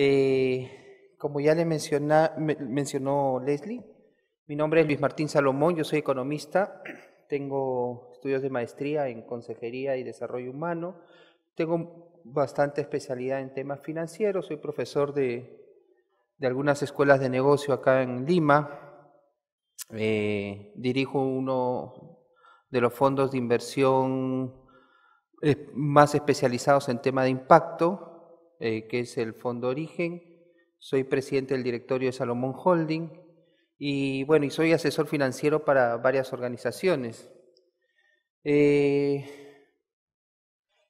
Eh, como ya le mencionó Leslie, mi nombre es Luis Martín Salomón, yo soy economista, tengo estudios de maestría en Consejería y Desarrollo Humano, tengo bastante especialidad en temas financieros, soy profesor de, de algunas escuelas de negocio acá en Lima, eh, dirijo uno de los fondos de inversión eh, más especializados en tema de impacto, eh, que es el Fondo Origen. Soy presidente del directorio de Salomón Holding y bueno, y soy asesor financiero para varias organizaciones. Eh,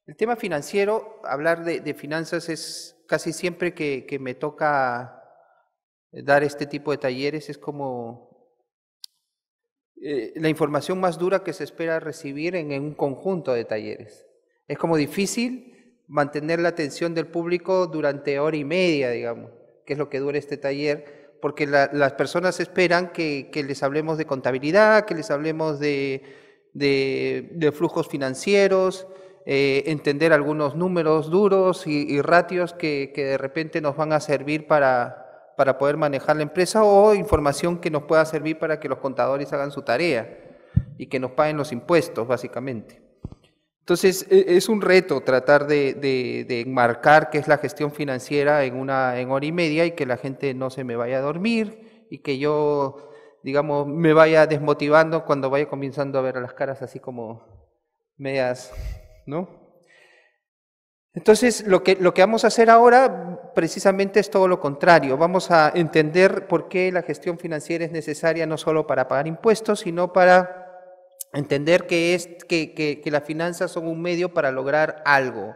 el tema financiero, hablar de, finanzas es casi siempre que, que, me toca dar este tipo de talleres, es como la información más dura que se espera recibir en un conjunto de talleres. Es como difícil mantener la atención del público durante hora y media, digamos, que es lo que dura este taller, porque las personas esperan que, les hablemos de contabilidad, que les hablemos de, flujos financieros, eh, entender algunos números duros y, ratios que, de repente nos van a servir para, para poder manejar la empresa o información que nos pueda servir para que los contadores hagan su tarea y que nos paguen los impuestos, básicamente. Entonces, e, es un reto tratar de, enmarcar qué es la gestión financiera en una en hora y media y que la gente no se me vaya a dormir y que yo, digamos, me vaya desmotivando cuando vaya comenzando a ver las caras así como medias, ¿no? Entonces, lo que, lo que vamos a hacer ahora precisamente es todo lo contrario. Vamos a entender por qué la gestión financiera es necesaria no solo para pagar impuestos, sino para entender que, es, que, que, las finanzas son un medio para lograr algo,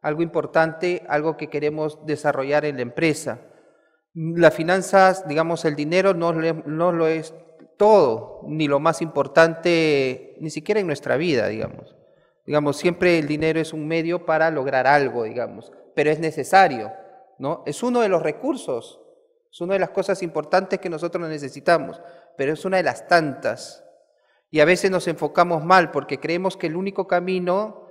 algo importante, algo que queremos desarrollar en la empresa. Las finanzas, digamos, el dinero no, no lo es todo, ni lo más importante, ni siquiera en nuestra vida, digamos. Digamos, siempre el dinero es un medio para lograr algo, digamos, pero es necesario, ¿no? Es uno de los recursos, es una de las cosas importantes que nosotros necesitamos, pero es una de las tantas. Y a veces nos enfocamos mal porque creemos que el único camino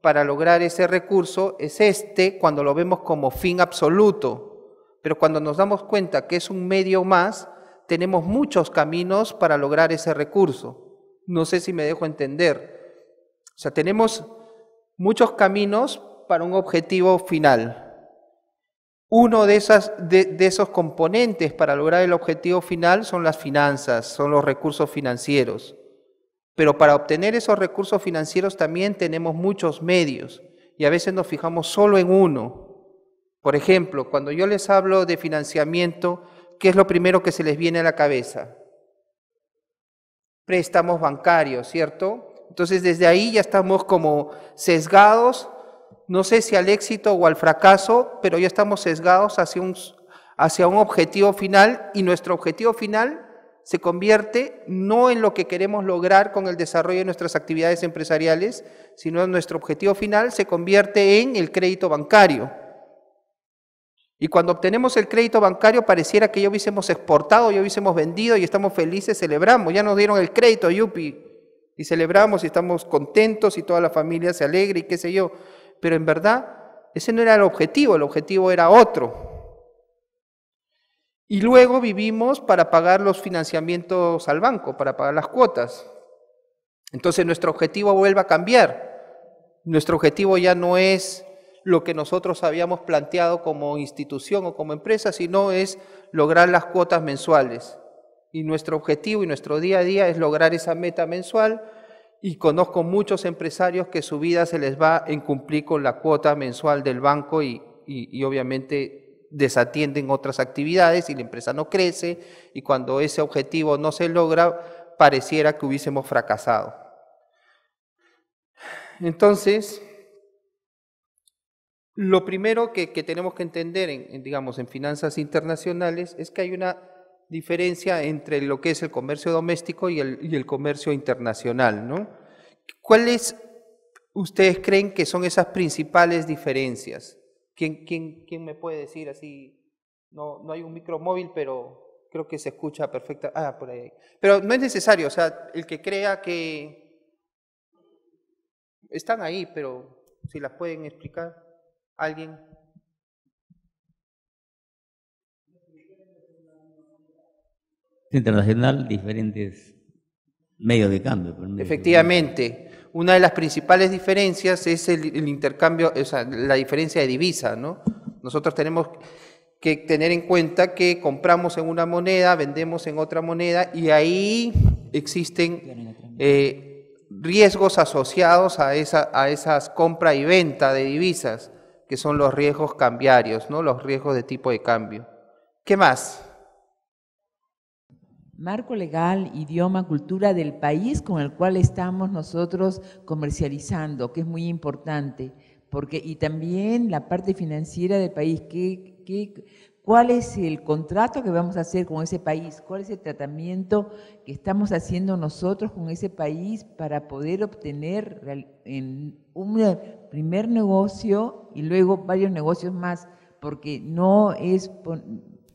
para lograr ese recurso es este cuando lo vemos como fin absoluto. Pero cuando nos damos cuenta que es un medio más, tenemos muchos caminos para lograr ese recurso. No sé si me dejo entender. O sea, tenemos muchos caminos para un objetivo final. Uno de, esas, de, de, esos componentes para lograr el objetivo final son las finanzas, son los recursos financieros. Pero para obtener esos recursos financieros también tenemos muchos medios y a veces nos fijamos solo en uno. Por ejemplo, cuando yo les hablo de financiamiento, ¿qué es lo primero que se les viene a la cabeza? Préstamos bancarios, ¿cierto? Entonces desde ahí ya estamos como sesgados, no sé si al éxito o al fracaso, pero ya estamos sesgados hacia un, hacia un objetivo final y nuestro objetivo final se convierte no en lo que queremos lograr con el desarrollo de nuestras actividades empresariales, sino en nuestro objetivo final se convierte en el crédito bancario. Y cuando obtenemos el crédito bancario pareciera que ya hubiésemos exportado, ya hubiésemos vendido y estamos felices, celebramos, ya nos dieron el crédito, yupi, y celebramos y estamos contentos y toda la familia se alegra y qué sé yo. Pero en verdad ese no era el objetivo, el objetivo era otro. Y luego vivimos para pagar los financiamientos al banco, para pagar las cuotas. Entonces nuestro objetivo vuelve a cambiar. Nuestro objetivo ya no es lo que nosotros habíamos planteado como institución o como empresa, sino es lograr las cuotas mensuales. Y nuestro objetivo y nuestro día a día es lograr esa meta mensual. Y conozco muchos empresarios que su vida se les va en cumplir con la cuota mensual del banco y, y, y obviamente desatienden otras actividades y la empresa no crece y cuando ese objetivo no se logra, pareciera que hubiésemos fracasado. Entonces, lo primero que, tenemos que entender, en, digamos, en finanzas internacionales es que hay una diferencia entre lo que es el comercio doméstico y el, y el comercio internacional. ¿no? ¿Cuáles ustedes creen que son esas principales diferencias? ¿Quién, quién, quién me puede decir así? No, no hay un micro móvil, pero creo que se escucha perfecta. Ah, por ahí. Pero no es necesario, o sea, el que crea que están ahí, pero si las pueden explicar, alguien. Internacional, diferentes medios de cambio. Efectivamente una de las principales diferencias es el, intercambio, o sea, la diferencia de divisa, ¿no? Nosotros tenemos que tener en cuenta que compramos en una moneda, vendemos en otra moneda y ahí existen eh, riesgos asociados a, esa, a esas compra y venta de divisas, que son los riesgos cambiarios, ¿no? los riesgos de tipo de cambio. ¿Qué más? Marco legal, idioma, cultura del país con el cual estamos nosotros comercializando, que es muy importante, porque y también la parte financiera del país, que cuál es el contrato que vamos a hacer con ese país, cuál es el tratamiento que estamos haciendo nosotros con ese país para poder obtener en un primer negocio y luego varios negocios más, porque no es,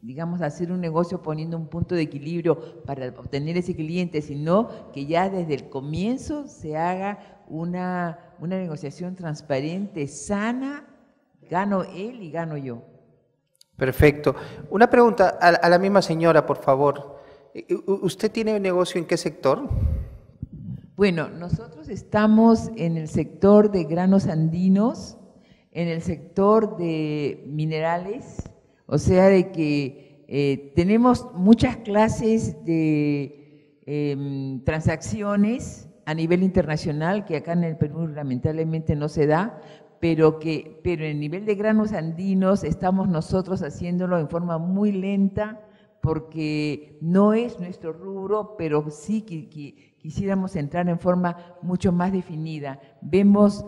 digamos, hacer un negocio poniendo un punto de equilibrio para obtener ese cliente, sino que ya desde el comienzo se haga una, una negociación transparente, sana, gano él y gano yo. Perfecto. Una pregunta a, la misma señora, por favor. ¿Usted tiene negocio en qué sector? Bueno, nosotros estamos en el sector de granos andinos, en el sector de minerales, o sea, de que eh, tenemos muchas clases de em, transacciones a nivel internacional que acá en el Perú lamentablemente no se da, pero que pero en el nivel de granos andinos estamos nosotros haciéndolo en forma muy lenta porque no es nuestro rubro, pero sí que, quisiéramos entrar en forma mucho más definida. Vemos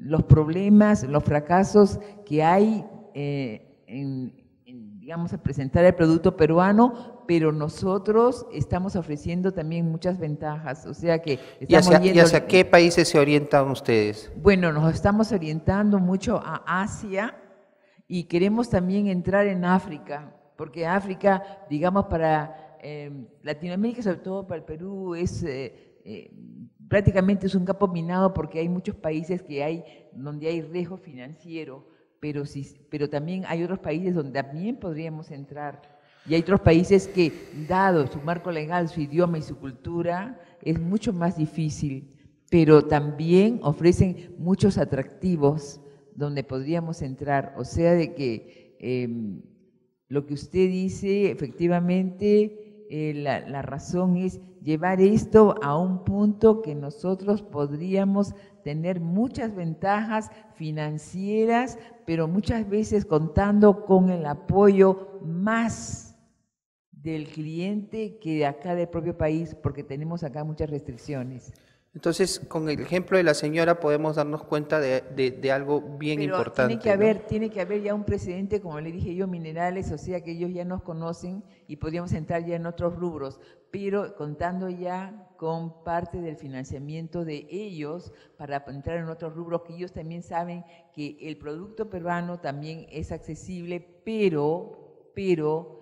los problemas, los fracasos que hay eh, en, digamos, a presentar el producto peruano, pero nosotros estamos ofreciendo también muchas ventajas. O sea que estamos ¿Y hacia, qué países se orientan ustedes? Bueno, nos estamos orientando mucho a Asia y queremos también entrar en África, porque África, digamos, para em, Latinoamérica, sobre todo para el Perú, es... Eh, eh, prácticamente es un campo minado porque hay muchos países que hay donde hay riesgo financiero pero, pero también hay otros países donde también podríamos entrar. Y hay otros países que, dado su marco legal, su idioma y su cultura, es mucho más difícil, pero también ofrecen muchos atractivos donde podríamos entrar. O sea, de que em, lo que usted dice, efectivamente, eh, la, la razón es llevar esto a un punto que nosotros podríamos tener muchas ventajas financieras, pero muchas veces contando con el apoyo más del cliente que de acá del propio país, porque tenemos acá muchas restricciones. Entonces, con el ejemplo de la señora podemos darnos cuenta de, algo bien importante. Tiene que, haber, tiene que haber ya un precedente, como le dije yo, minerales, o sea que ellos ya nos conocen y podríamos entrar ya en otros rubros, pero contando ya con parte del financiamiento de ellos para entrar en otros rubros que ellos también saben que el producto peruano también es accesible, pero, pero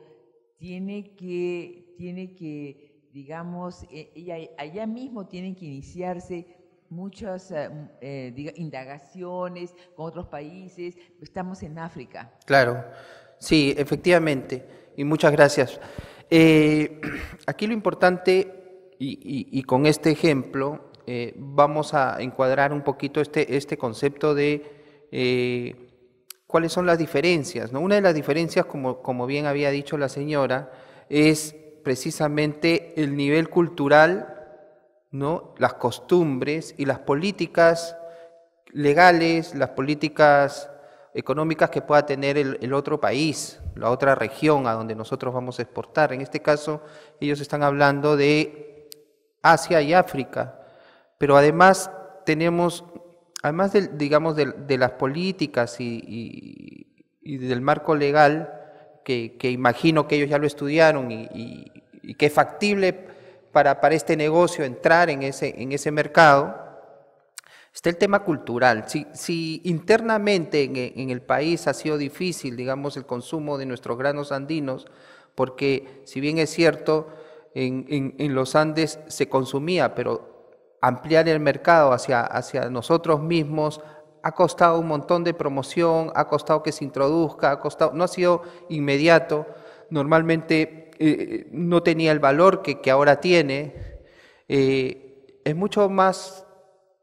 tiene que, tiene que digamos, eh, allá mismo tienen que iniciarse muchas eh, eh, indagaciones con otros países. Estamos en África. Claro, sí, efectivamente. Y muchas gracias. aquí lo importante, y, con este ejemplo, vamos a encuadrar un poquito este, este concepto de cuáles son las diferencias. ¿no? Una de las diferencias, como, como bien había dicho la señora, es precisamente el nivel cultural, ¿no? las costumbres y las políticas legales, las políticas económicas que pueda tener el, otro país, la otra región a donde nosotros vamos a exportar. En este caso, ellos están hablando de Asia y África, pero además tenemos, además de, digamos, de, las políticas y, del marco legal, que, imagino que ellos ya lo estudiaron y, que es factible para, para este negocio entrar en ese, en ese mercado, está el tema cultural. Si, si internamente en, el país ha sido difícil, digamos, el consumo de nuestros granos andinos, porque si bien es cierto, en, los Andes se consumía, pero ampliar el mercado hacia, hacia nosotros mismos ha costado un montón de promoción, ha costado que se introduzca, ha costado, no ha sido inmediato. Normalmente eh, no tenía el valor que, que ahora tiene, eh, es mucho más,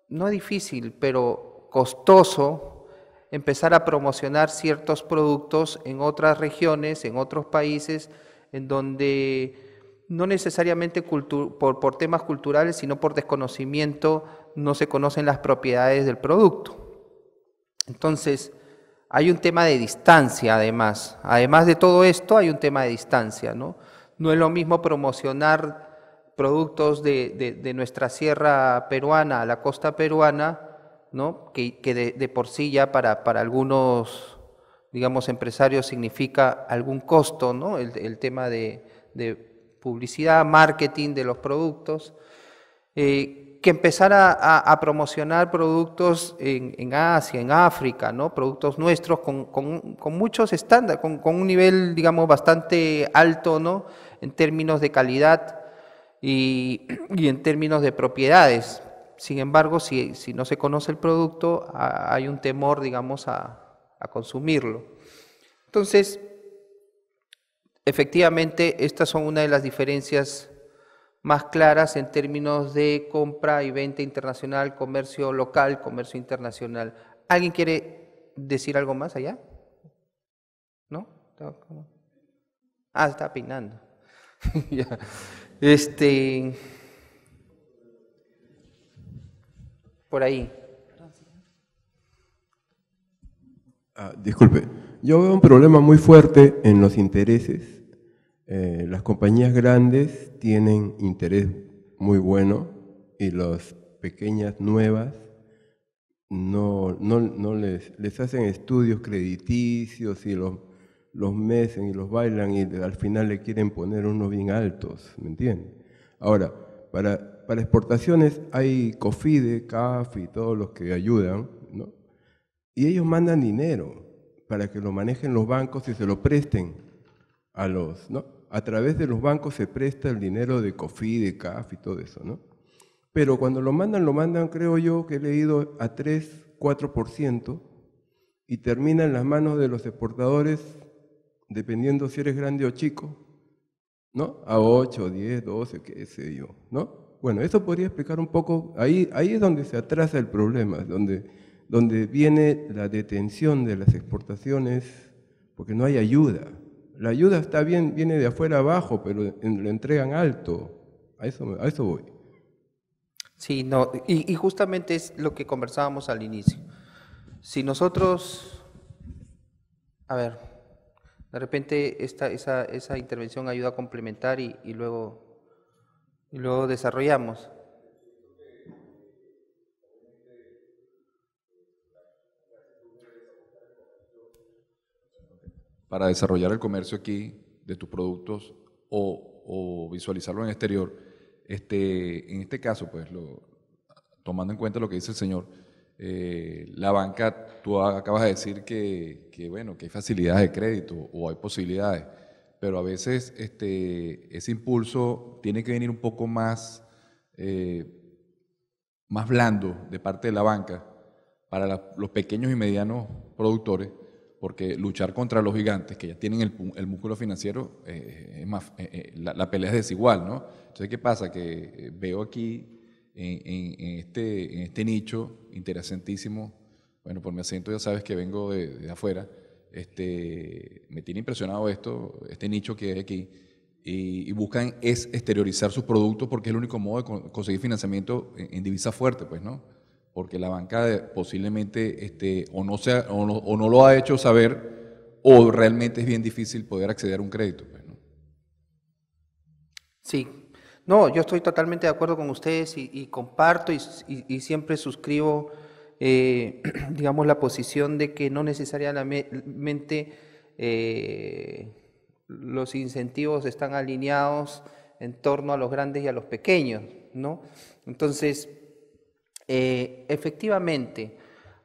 no difícil, pero costoso empezar a promocionar ciertos productos en otras regiones, en otros países, en donde no necesariamente por, temas culturales, sino por desconocimiento, no se conocen las propiedades del producto. Entonces, hay un tema de distancia además. Además de todo esto, hay un tema de distancia, ¿no? No es lo mismo promocionar productos de, nuestra sierra peruana a la costa peruana, ¿no? Que, de, por sí ya para, para, algunos, digamos, empresarios significa algún costo, ¿no? El, tema de, publicidad, marketing de los productos. Eh, que empezar a, promocionar productos en, Asia, en África, ¿no? productos nuestros con, muchos estándares, con, un nivel, digamos, bastante alto ¿no? en términos de calidad y, en términos de propiedades. Sin embargo, si, no se conoce el producto, hay un temor, digamos, a, a consumirlo. Entonces, efectivamente, estas son una de las diferencias más claras en términos de compra y venta internacional, comercio local, comercio internacional. ¿Alguien quiere decir algo más allá? ¿No? Ah, está peinando. este. Por ahí. Ah, disculpe, yo veo un problema muy fuerte en los intereses eh, las compañías grandes tienen interés muy bueno y las pequeñas nuevas no, no, les, les, hacen estudios crediticios y los, los mecen y los bailan y al final le quieren poner unos bien altos, ¿me entiendes? Ahora, para, para exportaciones hay COFIDE, CAF y todos los que ayudan, ¿no? Y ellos mandan dinero para que lo manejen los bancos y se lo presten a los, ¿no? A través de los bancos se presta el dinero de COFI, de CAF y todo eso, ¿no? Pero cuando lo mandan, lo mandan, creo yo, que he leído a 3, 4% y termina en las manos de los exportadores, dependiendo si eres grande o chico, ¿no? A 8, 10, 12, qué sé yo, ¿no? Bueno, eso podría explicar un poco, ahí, ahí es donde se atrasa el problema, donde, donde viene la detención de las exportaciones, porque no hay ayuda. La ayuda está bien, viene de afuera abajo, pero lo entregan alto. A eso, a eso voy. Sí, no, y, justamente es lo que conversábamos al inicio. Si nosotros, a ver, de repente esta, esa, esa intervención ayuda a complementar y, y, luego, y luego desarrollamos. Para desarrollar el comercio aquí de tus productos o, visualizarlo en exterior, este, en este caso, pues, tomando en cuenta lo que dice el señor, eh, la banca, tú acabas de decir que, bueno, que hay facilidades de crédito o hay posibilidades, pero a veces este, ese impulso tiene que venir un poco más, eh, más blando de parte de la banca para los pequeños y medianos productores porque luchar contra los gigantes que ya tienen el, músculo financiero, eh, es más, eh, eh, la, pelea es desigual, ¿no? Entonces, ¿qué pasa? Que veo aquí en, este, en este nicho interesantísimo, bueno, por mi acento ya sabes que vengo de, afuera, este, me tiene impresionado esto, este nicho que hay aquí, y, buscan es exteriorizar sus productos porque es el único modo de conseguir financiamiento en, en divisa fuerte, pues, ¿no? Porque la banca posiblemente este, o, no sea, o, no, lo ha hecho saber o realmente es bien difícil poder acceder a un crédito. Pues, Sí, no, yo estoy totalmente de acuerdo con ustedes y, comparto y, siempre suscribo, eh, digamos, la posición de que no necesariamente eh, los incentivos están alineados en torno a los grandes y a los pequeños, ¿no? Entonces, eh, efectivamente,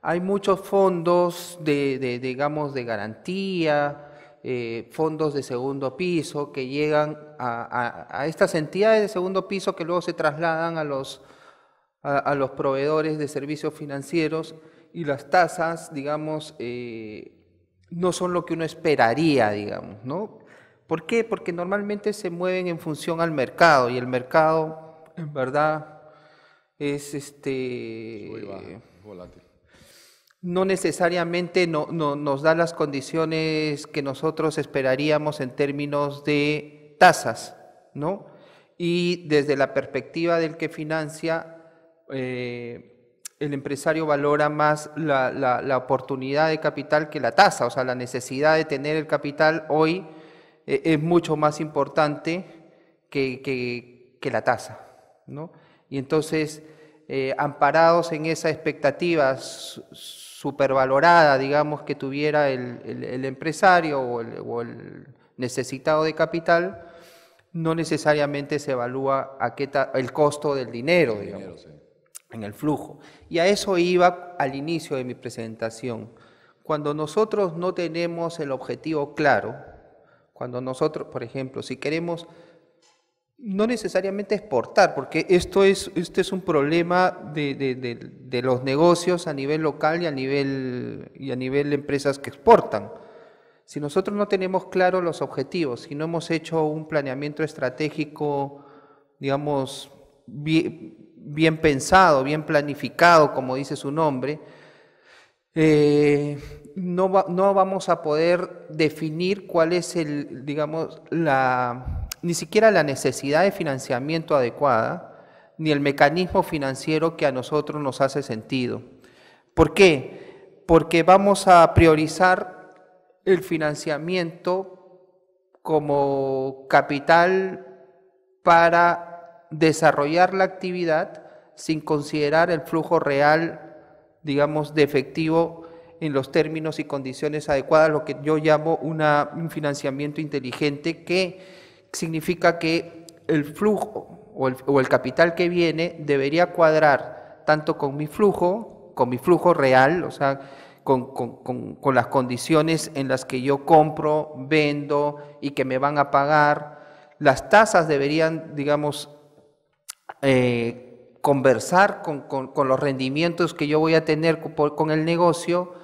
hay muchos fondos de, digamos, de garantía, eh, fondos de segundo piso que llegan a, estas entidades de segundo piso que luego se trasladan a los, a, los proveedores de servicios financieros y las tasas, digamos, eh, no son lo que uno esperaría, digamos, ¿no? ¿Por qué? Porque normalmente se mueven en función al mercado y el mercado, en verdad, es este baja, volátil. no necesariamente no- no- nos da las condiciones que nosotros esperaríamos en términos de tasas, ¿no? Y desde la perspectiva del que financia, eh, el empresario valora más la, la- la oportunidad de capital que la tasa, o sea, la necesidad de tener el capital hoy eh, es mucho más importante que, que- que la tasa, ¿no? Y entonces, eh, amparados en esa expectativa su- supervalorada, digamos, que tuviera el, el- el empresario o el, o el necesitado de capital, no necesariamente se evalúa a qué ta- el costo del dinero, digamos en el flujo. Y a eso iba al inicio de mi presentación. Cuando nosotros no tenemos el objetivo claro, cuando nosotros, por ejemplo, si queremos no necesariamente exportar, porque esto es, este es un problema de, de- los negocios a nivel local y a nivel, y a nivel de empresas que exportan. Si nosotros no tenemos claros los objetivos, si no hemos hecho un planeamiento estratégico, digamos, bien, pensado, bien planificado, como dice su nombre, eh, no, no vamos a poder definir cuál es el, digamos, la, ni siquiera la necesidad de financiamiento adecuada, ni el mecanismo financiero que a nosotros nos hace sentido. ¿Por qué? Porque vamos a priorizar el financiamiento como capital para desarrollar la actividad sin considerar el flujo real, digamos, de efectivo en los términos y condiciones adecuadas, lo que yo llamo un financiamiento inteligente, que significa que el flujo o el, capital que viene debería cuadrar tanto con mi flujo, con mi flujo real, o sea, con, con- con- las condiciones en las que yo compro, vendo y que me van a pagar. Las tasas deberían, digamos, eh, conversar con, con- los rendimientos que yo voy a tener con el negocio.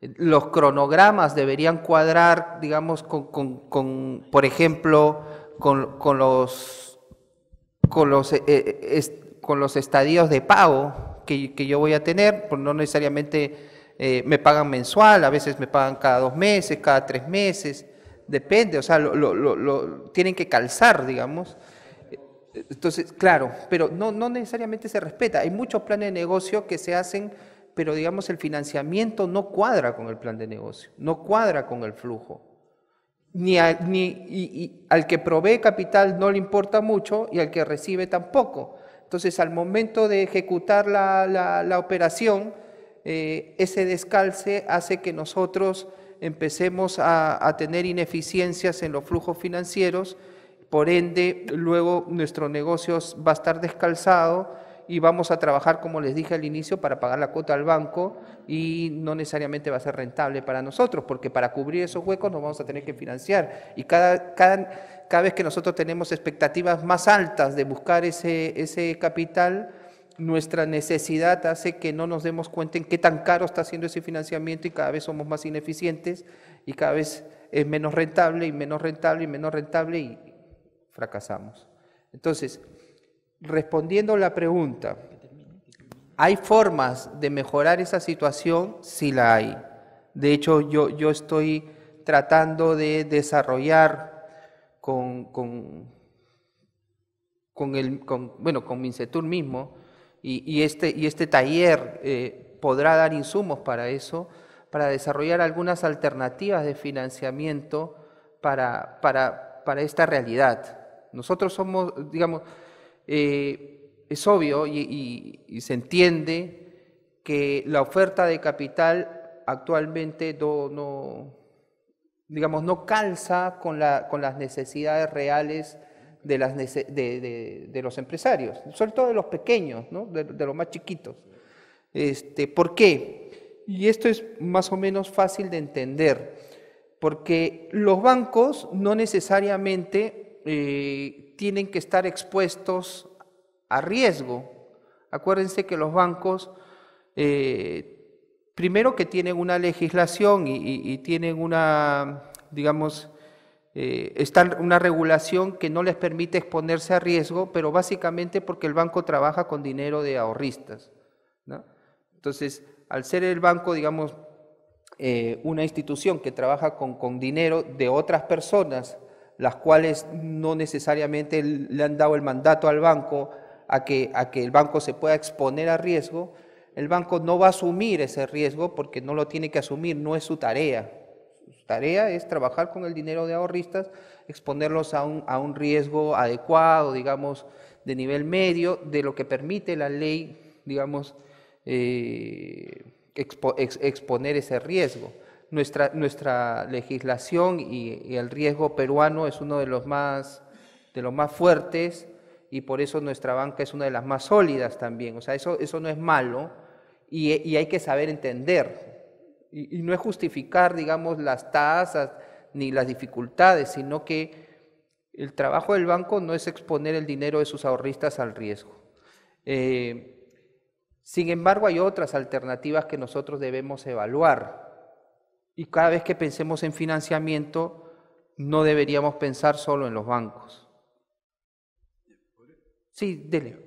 Los cronogramas deberían cuadrar, digamos, con, por ejemplo, con, con los, con, los, eh, eh, con los estadios de pago que, que yo voy a tener, pues no necesariamente eh, me pagan mensual, a veces me pagan cada dos meses, cada tres meses, depende, o sea, lo- lo- lo- tienen que calzar, digamos. Entonces, claro, pero no, no necesariamente se respeta. Hay muchos planes de negocio que se hacen, pero digamos el financiamiento no cuadra con el plan de negocio, no cuadra con el flujo. Ni, ni y- al que provee capital no le importa mucho y al que recibe tampoco. Entonces, al momento de ejecutar la, la- la operación, eh, ese descalce hace que nosotros empecemos a, a tener ineficiencias en los flujos financieros por ende, luego nuestro negocio va a estar descalzado y vamos a trabajar, como les dije al inicio, para pagar la cuota al banco y no necesariamente va a ser rentable para nosotros, porque para cubrir esos huecos nos vamos a tener que financiar. Y cada, cada, cada vez que nosotros tenemos expectativas más altas de buscar ese, ese capital, nuestra necesidad hace que no nos demos cuenta en qué tan caro está haciendo ese financiamiento y cada vez somos más ineficientes y cada vez es menos rentable y menos rentable y menos rentable y fracasamos. Entonces, respondiendo la pregunta, ¿hay formas de mejorar esa situación? Sí la hay. De hecho, yo, yo estoy tratando de desarrollar con, con, con el, bueno, con Mincetur mismo, y, y este, y este taller eh, podrá dar insumos para eso, para desarrollar algunas alternativas de financiamiento para, para, para esta realidad. Nosotros somos, digamos, eh, es obvio y, se entiende que la oferta de capital actualmente no, digamos, no calza con, la, con las necesidades reales de, los empresarios, sobre todo de los pequeños, de los más chiquitos. Este, ¿Por qué? Y esto es más o menos fácil de entender, porque los bancos no necesariamente eh, tienen que estar expuestos a riesgo. Acuérdense que los bancos, eh, primero que tienen una legislación y, tienen una, digamos, eh, una regulación que no les permite exponerse a riesgo, pero básicamente porque el banco trabaja con dinero de ahorristas. Entonces, al ser el banco, digamos, eh, una institución que trabaja con, con dinero de otras personas, las cuales no necesariamente le han dado el mandato al banco a que, a que el banco se pueda exponer a riesgo, el banco no va a asumir ese riesgo porque no lo tiene que asumir, no es su tarea. Su tarea es trabajar con el dinero de ahorristas, exponerlos a un, a un riesgo adecuado, digamos, de nivel medio, de lo que permite la ley, digamos, eh, exponer ese riesgo. Nuestra, nuestra legislación y, el riesgo peruano es uno de los más, de los más fuertes y por eso nuestra banca es una de las más sólidas también. O sea, eso, eso no es malo y, y hay que saber entender. Y, no es justificar, digamos, las tasas ni las dificultades, sino que el trabajo del banco no es exponer el dinero de sus ahorristas al riesgo. Eh, sin embargo, hay otras alternativas que nosotros debemos evaluar. Y cada vez que pensemos en financiamiento, no deberíamos pensar solo en los bancos. Sí, dele.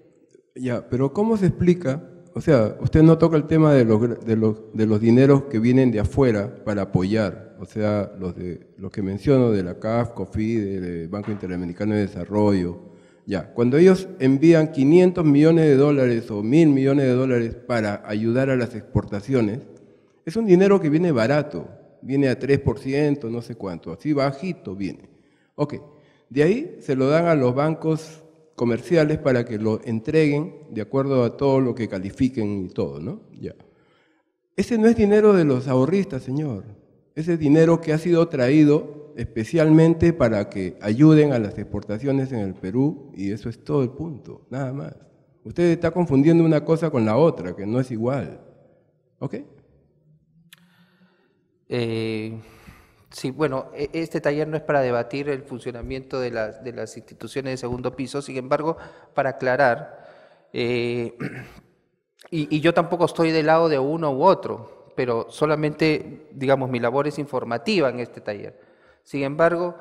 Ya, pero ¿cómo se explica? O sea, usted no toca el tema de los, de los, de los dineros que vienen de afuera para apoyar, o sea, los, de, los que menciono de la CAF, COFI, del Banco Interamericano de Desarrollo, ya, cuando ellos envían 500 millones de dólares o 1000 millones de dólares para ayudar a las exportaciones, es un dinero que viene barato, viene a 3%, no sé cuánto, así bajito viene. Ok, de ahí se lo dan a los bancos comerciales para que lo entreguen de acuerdo a todo lo que califiquen y todo, ¿no? Ya. Ese no es dinero de los ahorristas, señor. Ese es dinero que ha sido traído especialmente para que ayuden a las exportaciones en el Perú y eso es todo el punto, nada más. Usted está confundiendo una cosa con la otra, que no es igual. ¿Ok? Eh, sí, bueno, e, este taller no es para debatir el funcionamiento de las, de las instituciones de segundo piso, sin embargo, para aclarar, eh, y, y yo tampoco estoy del lado de uno u otro, pero solamente, digamos, mi labor es informativa en este taller. Sin embargo,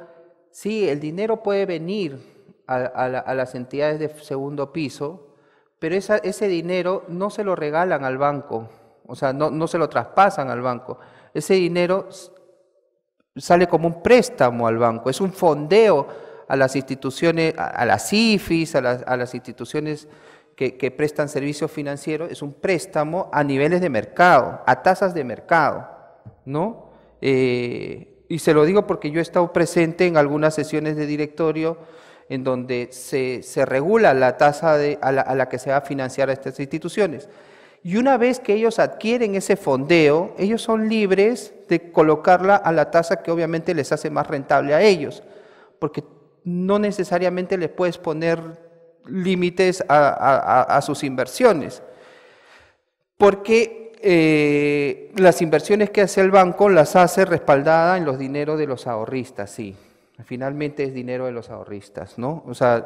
sí, el dinero puede venir a, las entidades de segundo piso, pero ese dinero no se lo regalan al banco, o sea, no, no se lo traspasan al banco. Ese dinero sale como un préstamo al banco, es un fondeo a las instituciones, a, las IFIs, a las, instituciones que, prestan servicios financieros, es un préstamo a niveles de mercado, a tasas de mercado, ¿no? Eh, y se lo digo porque yo he estado presente en algunas sesiones de directorio en donde se, regula la tasa a, la, que se va a financiar a estas instituciones. Y una vez que ellos adquieren ese fondeo, ellos son libres de colocarla a la tasa que obviamente les hace más rentable a ellos, porque no necesariamente les puedes poner límites a, sus inversiones. Porque eh, las inversiones que hace el banco las hace respaldada en los dineros de los ahorristas, sí. Finalmente es dinero de los ahorristas, ¿no? O sea,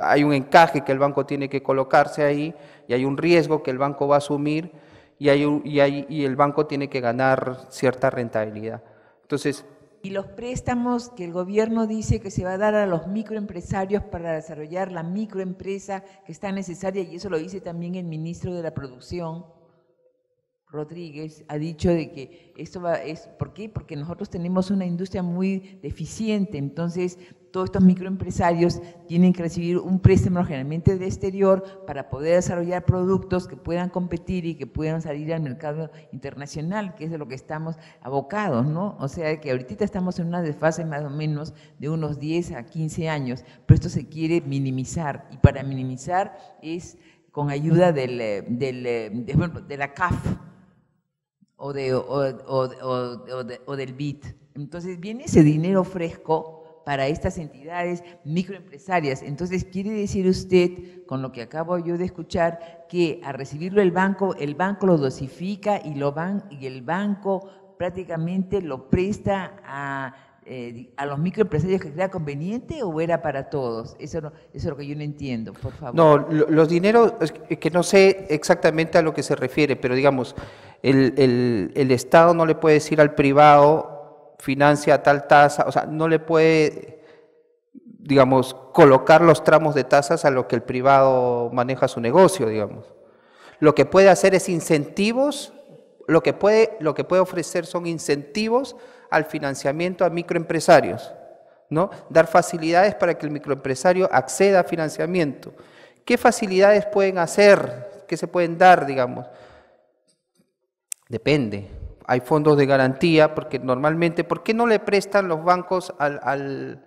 hay un encaje que el banco tiene que colocarse ahí y hay un riesgo que el banco va a asumir y, hay, y, hay, y el banco tiene que ganar cierta rentabilidad. Entonces, y los préstamos que el gobierno dice que se va a dar a los microempresarios para desarrollar la microempresa que está necesaria, y eso lo dice también el ministro de la Producción, Rodríguez ha dicho de que esto va, es, ¿por qué? Porque nosotros tenemos una industria muy deficiente, entonces todos estos microempresarios tienen que recibir un préstamo generalmente de exterior para poder desarrollar productos que puedan competir y que puedan salir al mercado internacional, que es de lo que estamos abocados, ¿no? O sea que ahorita estamos en una desfase más o menos de unos 10 a 15 años, pero esto se quiere minimizar y para minimizar es con ayuda del, del, de, de la CAF, o, de, o, del BIT. Entonces viene ese dinero fresco para estas entidades microempresarias. Entonces quiere decir usted, con lo que acabo yo de escuchar, que a recibirlo el banco, el banco lo dosifica y, lo van, y el banco prácticamente lo presta a eh, a los microempresarios que crea conveniente o era para todos? Eso, eso es lo que yo no entiendo, por favor. No, los dineros, que no sé exactamente a lo que se refiere, pero digamos, el, el, Estado no le puede decir al privado, financia tal tasa, o sea, no le puede, digamos, colocar los tramos de tasas a lo que el privado maneja su negocio, digamos. Lo que puede hacer es incentivos, lo que puede, lo que puede ofrecer son incentivos al financiamiento a microempresarios, ¿no? Dar facilidades para que el microempresario acceda a financiamiento. ¿Qué facilidades pueden hacer? ¿Qué se pueden dar, digamos? Depende. Hay fondos de garantía, porque normalmente, ¿por qué no le prestan los bancos al, al,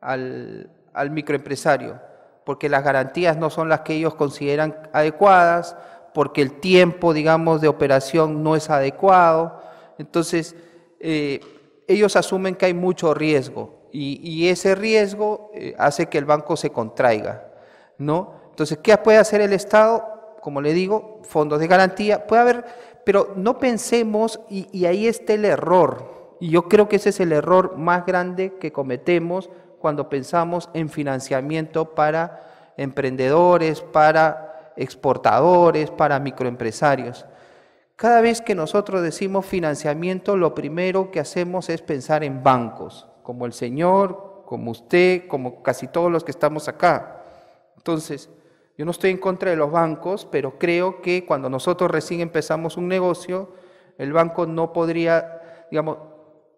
al, al microempresario? Porque las garantías no son las que ellos consideran adecuadas, porque el tiempo, digamos, de operación no es adecuado. Entonces, eh, ellos asumen que hay mucho riesgo y, ese riesgo eh, hace que el banco se contraiga, ¿no? Entonces, ¿qué puede hacer el Estado? Como le digo, fondos de garantía. Puede haber, pero no pensemos, y, ahí está el error, y yo creo que ese es el error más grande que cometemos cuando pensamos en financiamiento para emprendedores, para exportadores, para microempresarios. Cada vez que nosotros decimos financiamiento, lo primero que hacemos es pensar en bancos, como el señor, como usted, como casi todos los que estamos acá. Entonces, yo no estoy en contra de los bancos, pero creo que cuando nosotros recién empezamos un negocio, el banco no podría, digamos,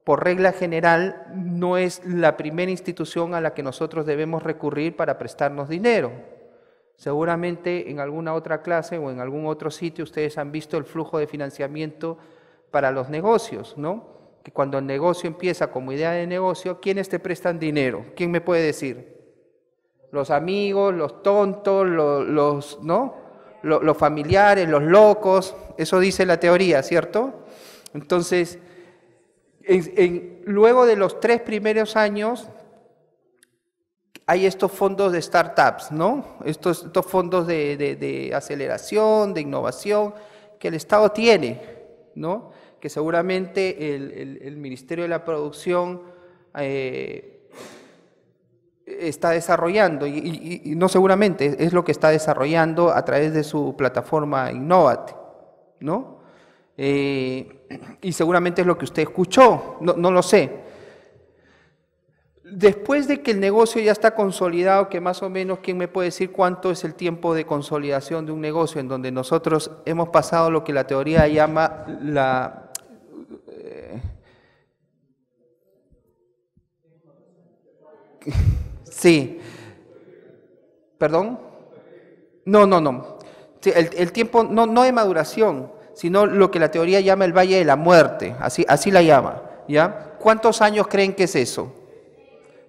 por regla general, no es la primera institución a la que nosotros debemos recurrir para prestarnos dinero. Seguramente en alguna otra clase o en algún otro sitio ustedes han visto el flujo de financiamiento para los negocios, ¿no? Que cuando el negocio empieza como idea de negocio, ¿quiénes te prestan dinero? ¿Quién me puede decir? Los amigos, los tontos, los, ¿no? Los, familiares, los locos, eso dice la teoría, ¿cierto? Entonces, en, en, luego de los tres primeros años, hay estos fondos de startups, ¿no? Estos, fondos de, aceleración, de innovación, que el Estado tiene, ¿no? Que seguramente el Ministerio de la Producción eh, está desarrollando, y, no seguramente, es lo que está desarrollando a través de su plataforma Innovate, ¿no? Eh, y seguramente es lo que usted escuchó, no, no lo sé, Después de que el negocio ya está consolidado, que más o menos, ¿quién me puede decir cuánto es el tiempo de consolidación de un negocio en donde nosotros hemos pasado lo que la teoría llama la... Eh, sí. ¿Perdón? No, no, no. El, tiempo, no, no de maduración, sino lo que la teoría llama el valle de la muerte, así, así la llama. ¿ya? ¿Cuántos años creen que es eso?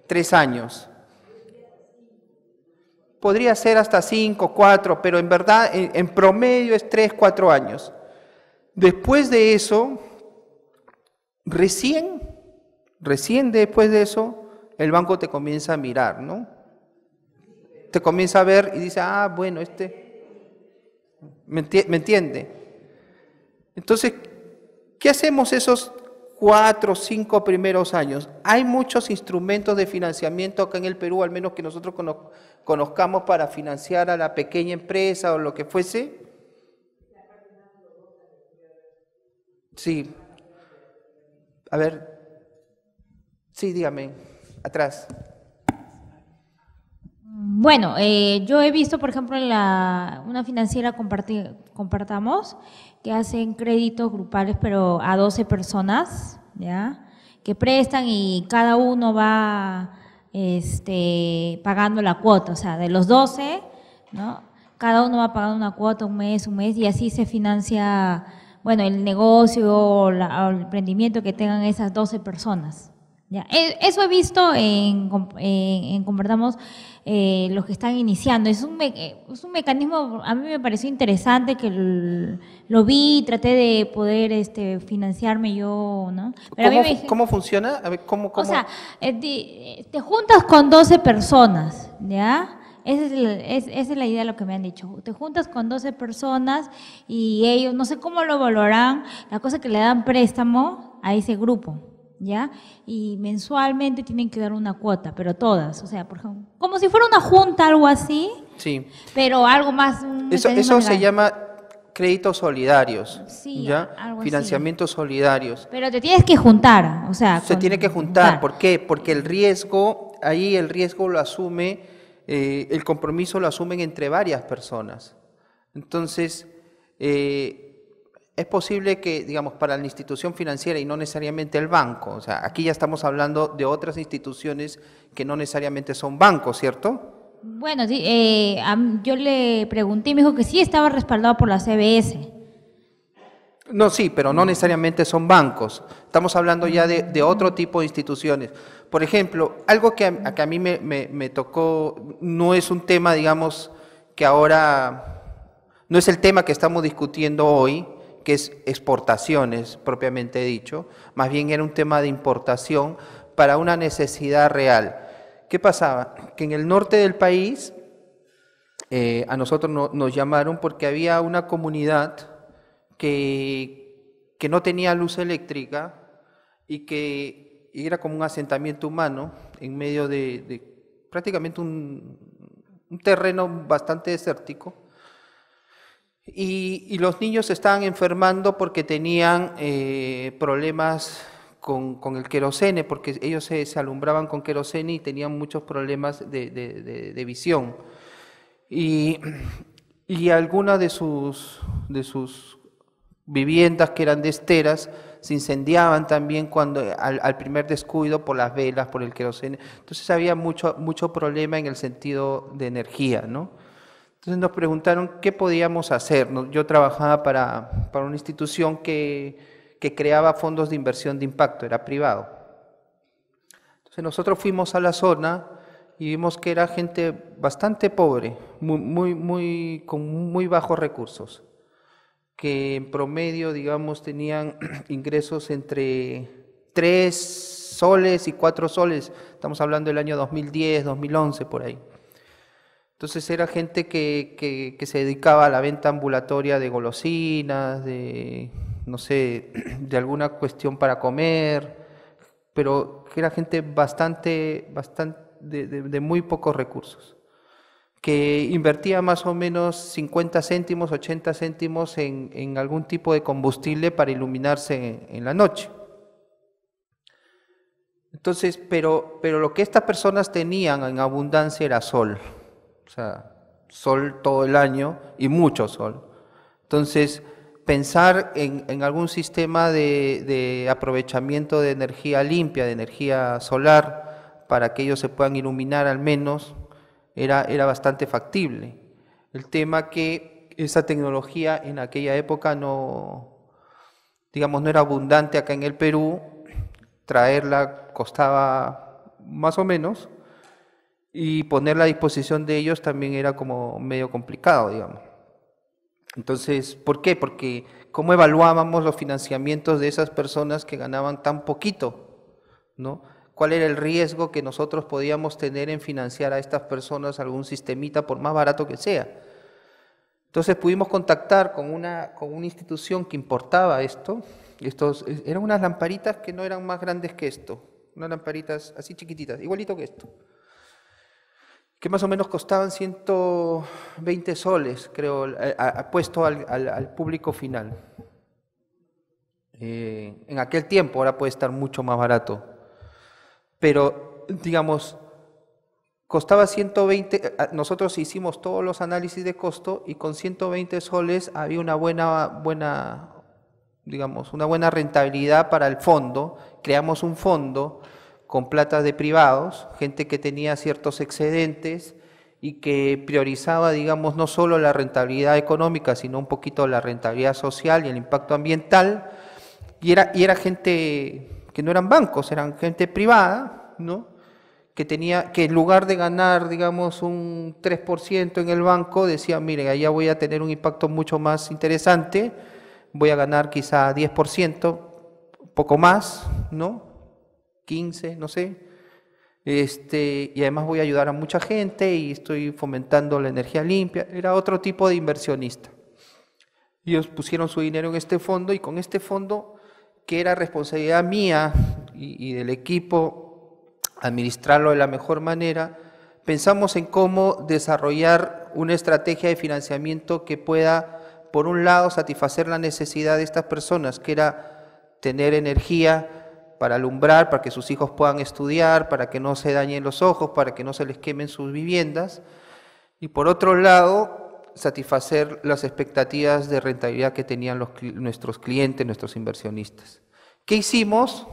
tres años. Podría ser hasta cinco, cuatro, pero en verdad en, en, promedio es tres, cuatro años. Después de eso, recién, recién después de eso, el banco te comienza a mirar, ¿no? Te comienza a ver y dice, ah, bueno, este, ¿me, entiende? Entonces, ¿qué hacemos esos cuatro o cinco primeros años. Hay muchos instrumentos de financiamiento acá en el Perú, al menos que nosotros conozcamos para financiar a la pequeña empresa o lo que fuese. Sí. A ver. Sí, dígame. Atrás. Bueno, eh, yo he visto, por ejemplo, en la, una financiera compartamos que hacen créditos grupales, pero a 12 personas, ¿ya? Que prestan y cada uno va este, pagando la cuota, o sea, de los 12, ¿no? Cada uno va pagando una cuota, un mes, un mes, y así se financia, bueno, el negocio o, la, o el emprendimiento que tengan esas 12 personas. ¿Ya? E, eso he visto en, en, eh, los que están iniciando. Es un, me, es un mecanismo, a mí me pareció interesante que lo, lo vi, traté de poder este, financiarme yo, ¿no? Pero ¿Cómo, me, ¿Cómo, funciona? A ver, ¿cómo, cómo? O sea, te, te juntas con 12 personas, ¿ya? Esa es, la, es, esa es, la idea de lo que me han dicho. Te juntas con 12 personas y ellos, no sé cómo lo valorarán, la cosa que le dan préstamo a ese grupo. ¿Ya? Y mensualmente tienen que dar una cuota, pero todas, o sea, por ejemplo, como si fuera una junta, algo así. Sí. Pero algo más. Eso, eso se llama Créditos solidarios, Sí, ¿ya? algo así. Financiamientos solidarios. Pero te tienes que juntar, o sea... Se con- tiene que juntar, ¿por qué? Porque el riesgo, ahí el riesgo lo asume, eh, el compromiso lo asumen entre varias personas. Entonces, eh, es posible que, digamos, para la institución financiera y no necesariamente el banco, o sea, aquí ya estamos hablando de otras instituciones que no necesariamente son bancos, ¿cierto? Bueno, sí, eh, yo le pregunté y me dijo que sí estaba respaldado por la CBS. No, sí, pero no necesariamente son bancos. Estamos hablando ya de, de otro tipo de instituciones. Por ejemplo, algo que a, que a mí me, me- me tocó, no es un tema, digamos, que ahora, no es el tema que estamos discutiendo hoy, que es exportaciones, propiamente dicho, más bien era un tema de importación para una necesidad real. ¿Qué pasaba? Que en el norte del país eh, a nosotros no- nos llamaron porque había una comunidad que, que no tenía luz eléctrica y que era como un asentamiento humano en medio de, de prácticamente un, un terreno bastante desértico. Y, los niños estaban enfermando porque tenían eh, problemas con, con el querosene, porque ellos se, alumbraban con querosene y tenían muchos problemas de, de- visión. Y, y algunas de sus, de sus viviendas que eran de esteras se incendiaban también cuando al, al primer descuido por las velas, por el querosene. Entonces había mucho, mucho problema en el sentido de energía, ¿no? Entonces nos preguntaron qué podíamos hacer. Yo trabajaba para, para una institución que, que creaba fondos de inversión de impacto, era privado. Entonces nosotros fuimos a la zona y vimos que era gente bastante pobre, muy, muy, muy, con muy bajos recursos, que en promedio, digamos, tenían ingresos entre 3 soles y 4 soles, estamos hablando del año 2010, 2011, por ahí. Entonces era gente que, que- se dedicaba a la venta ambulatoria de golosinas, de, no sé, de alguna cuestión para comer, pero que era gente bastante, bastante de muy pocos recursos, que invertía más o menos 50 céntimos, 80 céntimos en, en algún tipo de combustible para iluminarse en, en la noche. Entonces, pero, pero lo que estas personas tenían en abundancia era sol, o sea, sol todo el año y mucho sol. Entonces, pensar en, algún sistema de, de aprovechamiento de energía limpia, de energía solar, para que ellos se puedan iluminar al menos, era, era bastante factible. El tema que esa tecnología en aquella época no, digamos, no era abundante acá en el Perú, traerla costaba más o menos, y ponerla a disposición de ellos también era como medio complicado, digamos. Entonces, ¿por qué? Porque ¿cómo evaluábamos los financiamientos de esas personas que ganaban tan poquito? ¿no? ¿Cuál era el riesgo que nosotros podíamos tener en financiar a estas personas algún sistemita, por más barato que sea? Entonces pudimos contactar con una, con una institución que importaba esto. Estos, eran unas lamparitas que no eran más grandes que esto, unas lamparitas así chiquititas, igualito que esto que más o menos costaban 120 soles, creo, a- a- puesto al, al- al público final. Eh, en aquel tiempo, ahora puede estar mucho más barato. Pero, digamos, costaba 120, eh, nosotros hicimos todos los análisis de costo y con 120 soles había una buena, buena, digamos, una buena rentabilidad para el fondo. Creamos un fondo con plata de privados, gente que tenía ciertos excedentes y que priorizaba, digamos, no solo la rentabilidad económica, sino un poquito la rentabilidad social y el impacto ambiental. Y era, y era gente que no eran bancos, eran gente privada, ¿no? que tenía que en lugar de ganar, digamos, un 3% en el banco, decía, mire, allá voy a tener un impacto mucho más interesante, voy a ganar quizá 10%, poco más, ¿no? 15, no sé. Este, y además voy a ayudar a mucha gente y estoy fomentando la energía limpia. Era otro tipo de inversionista. Ellos pusieron su dinero en este fondo y con este fondo, que era responsabilidad mía y, y del equipo administrarlo de la mejor manera, pensamos en cómo desarrollar una estrategia de financiamiento que pueda por un lado, satisfacer la necesidad de estas personas, que era tener energía para alumbrar, para que sus hijos puedan estudiar, para que no se dañen los ojos, para que no se les quemen sus viviendas. Y por otro lado, satisfacer las expectativas de rentabilidad que tenían nuestros clientes, nuestros inversionistas. ¿Qué hicimos?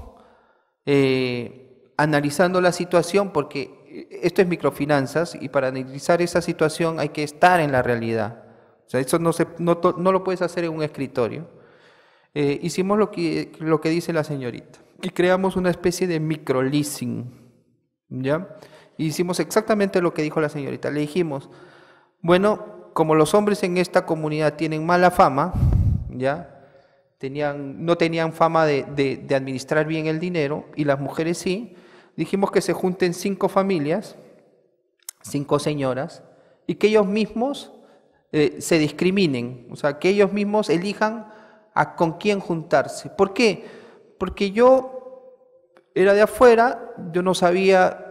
Eh, analizando la situación, porque esto es microfinanzas y para analizar esa situación hay que estar en la realidad. O sea, eso no, lo puedes hacer en un escritorio. Eh, hicimos lo que dice la señorita y creamos una especie de microleasing. ¿Ya? Hicimos exactamente lo que dijo la señorita. Le dijimos, bueno, como los hombres en esta comunidad tienen mala fama, ¿ya? Tenían, no tenían fama de, de administrar bien el dinero y las mujeres sí, dijimos que se junten cinco familias, cinco señoras, y que ellos mismos eh, se discriminen, o sea, que ellos mismos elijan a con quién juntarse. ¿Por qué? Porque yo era de afuera, yo no sabía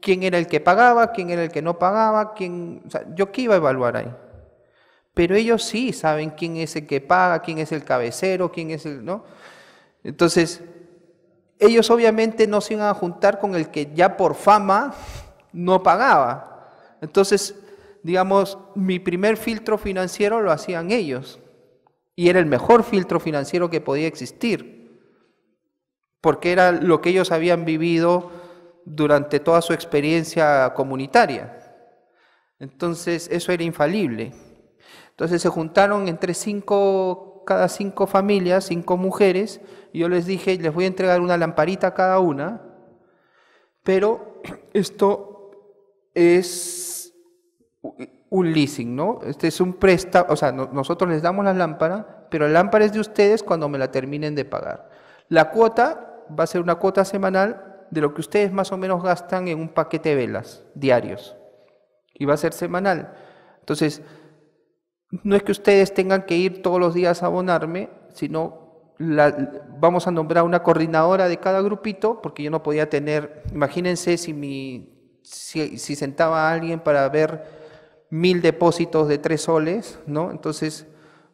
quién era el que pagaba, quién era el que no pagaba, quién, yo qué iba a evaluar ahí. Pero ellos sí saben quién es el que paga, quién es el cabecero, quién es el, ¿no? Entonces, ellos obviamente no se iban a juntar con el que ya por fama no pagaba. Entonces, digamos, mi primer filtro financiero lo hacían ellos. Y era el mejor filtro financiero que podía existir. Porque era lo que ellos habían vivido durante toda su experiencia comunitaria. Entonces, eso era infalible. Entonces se juntaron entre cinco, cada cinco familias, cinco mujeres, y yo les dije, les voy a entregar una lamparita a cada una, pero esto es un leasing, ¿no? Este es un préstamo, o sea, nosotros les damos la lámpara, pero la lámpara es de ustedes cuando me la terminen de pagar. La cuota va a ser una cuota semanal de lo que ustedes más o menos gastan en un paquete de velas diarios. Y va a ser semanal. Entonces, no es que ustedes tengan que ir todos los días a abonarme, sino vamos a nombrar una coordinadora de cada grupito, porque yo no podía tener, imagínense si, mi, si, si sentaba a alguien para ver mil depósitos de tres soles, ¿no? Entonces,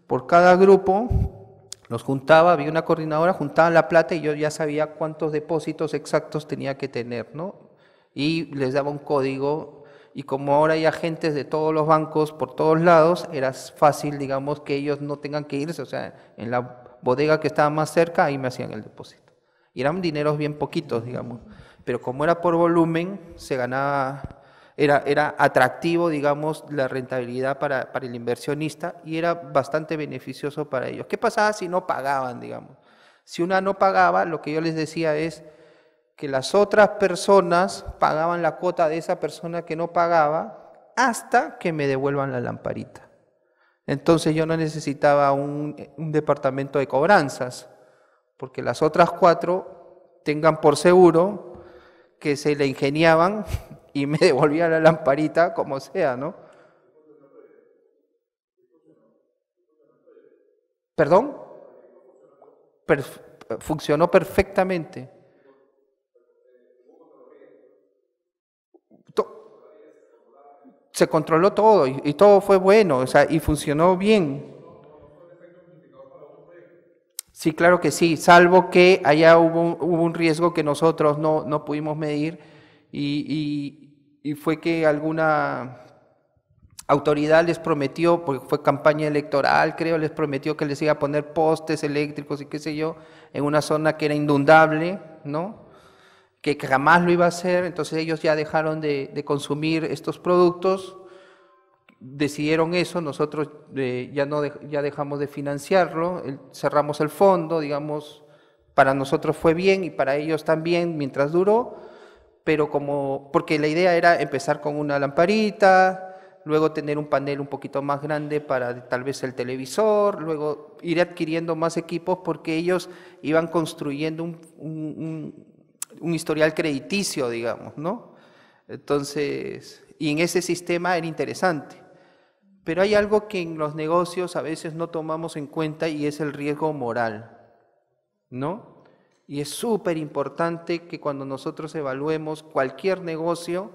por cada grupo los juntaba, había una coordinadora, juntaban la plata y yo ya sabía cuántos depósitos exactos tenía que tener, ¿no? Y les daba un código y como ahora hay agentes de todos los bancos por todos lados, era fácil, digamos, que ellos no tengan que irse, o sea, en la bodega que estaba más cerca, ahí me hacían el depósito. Y eran dineros bien poquitos, digamos, pero como era por volumen, se ganaba era, atractivo, digamos, la rentabilidad para, para, el inversionista y era bastante beneficioso para ellos. ¿Qué pasaba si no pagaban, digamos? Si una no pagaba, lo que yo les decía es que las otras personas pagaban la cuota de esa persona que no pagaba hasta que me devuelvan la lamparita. Entonces yo no necesitaba un, un departamento de cobranzas, porque las otras cuatro tengan por seguro que se le ingeniaban y me devolvía la lamparita como sea, ¿no? ¿Perdón? funcionó perfectamente. se controló todo y, todo fue bueno, o sea, y funcionó bien. Sí, claro que sí, salvo que allá hubo, hubo un riesgo que nosotros no, no pudimos medir y, y fue que alguna autoridad les prometió, porque fue campaña electoral, creo, les prometió que les iba a poner postes eléctricos y qué sé yo, en una zona que era inundable, ¿no? Que jamás lo iba a hacer, entonces ellos ya dejaron de, consumir estos productos, decidieron eso, nosotros eh, ya, no ya dejamos de financiarlo, cerramos el fondo, digamos, para nosotros fue bien y para ellos también mientras duró, pero como, porque la idea era empezar con una lamparita, luego tener un panel un poquito más grande para tal vez el televisor, luego ir adquiriendo más equipos porque ellos iban construyendo un, historial crediticio, digamos, ¿no? Entonces, y en ese sistema era interesante. Pero hay algo que en los negocios a veces no tomamos en cuenta y es el riesgo moral, ¿no? Y es súper importante que cuando nosotros evaluemos cualquier negocio,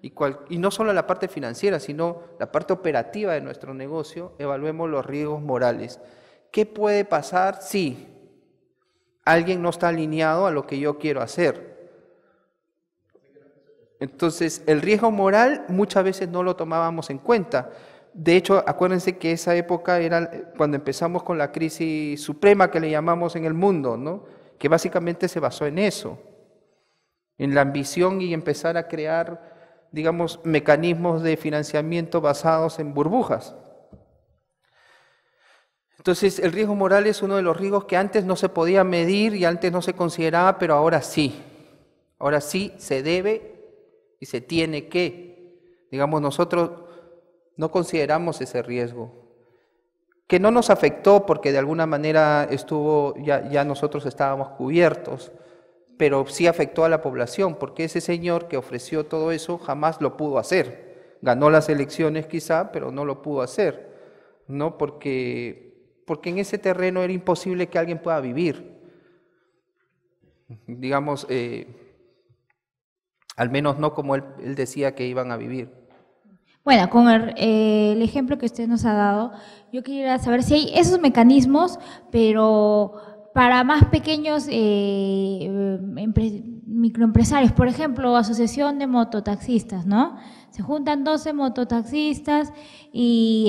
y, cual- y no solo la parte financiera, sino la parte operativa de nuestro negocio, evaluemos los riesgos morales. ¿Qué puede pasar si alguien no está alineado a lo que yo quiero hacer? Entonces, el riesgo moral muchas veces no lo tomábamos en cuenta. De hecho, acuérdense que esa época era cuando empezamos con la crisis suprema que le llamamos en el mundo, ¿no? Que básicamente se basó en eso, en la ambición y empezar a crear, digamos, mecanismos de financiamiento basados en burbujas. Entonces, el riesgo moral es uno de los riesgos que antes no se podía medir y antes no se consideraba, pero ahora sí. Ahora sí se debe y se tiene que. Digamos, nosotros no consideramos ese riesgo. Que no nos afectó porque de alguna manera estuvo, ya, nosotros estábamos cubiertos, pero sí afectó a la población, porque ese señor que ofreció todo eso jamás lo pudo hacer. Ganó las elecciones quizá, pero no lo pudo hacer, ¿no? Porque, porque en ese terreno era imposible que alguien pueda vivir. Digamos, eh, al menos no como él, él decía que iban a vivir. Bueno, con el, eh, el ejemplo que usted nos ha dado, yo quería saber si hay esos mecanismos, pero para más pequeños eh, empre- microempresarios, por ejemplo, asociación de mototaxistas, ¿no? Se juntan 12 mototaxistas y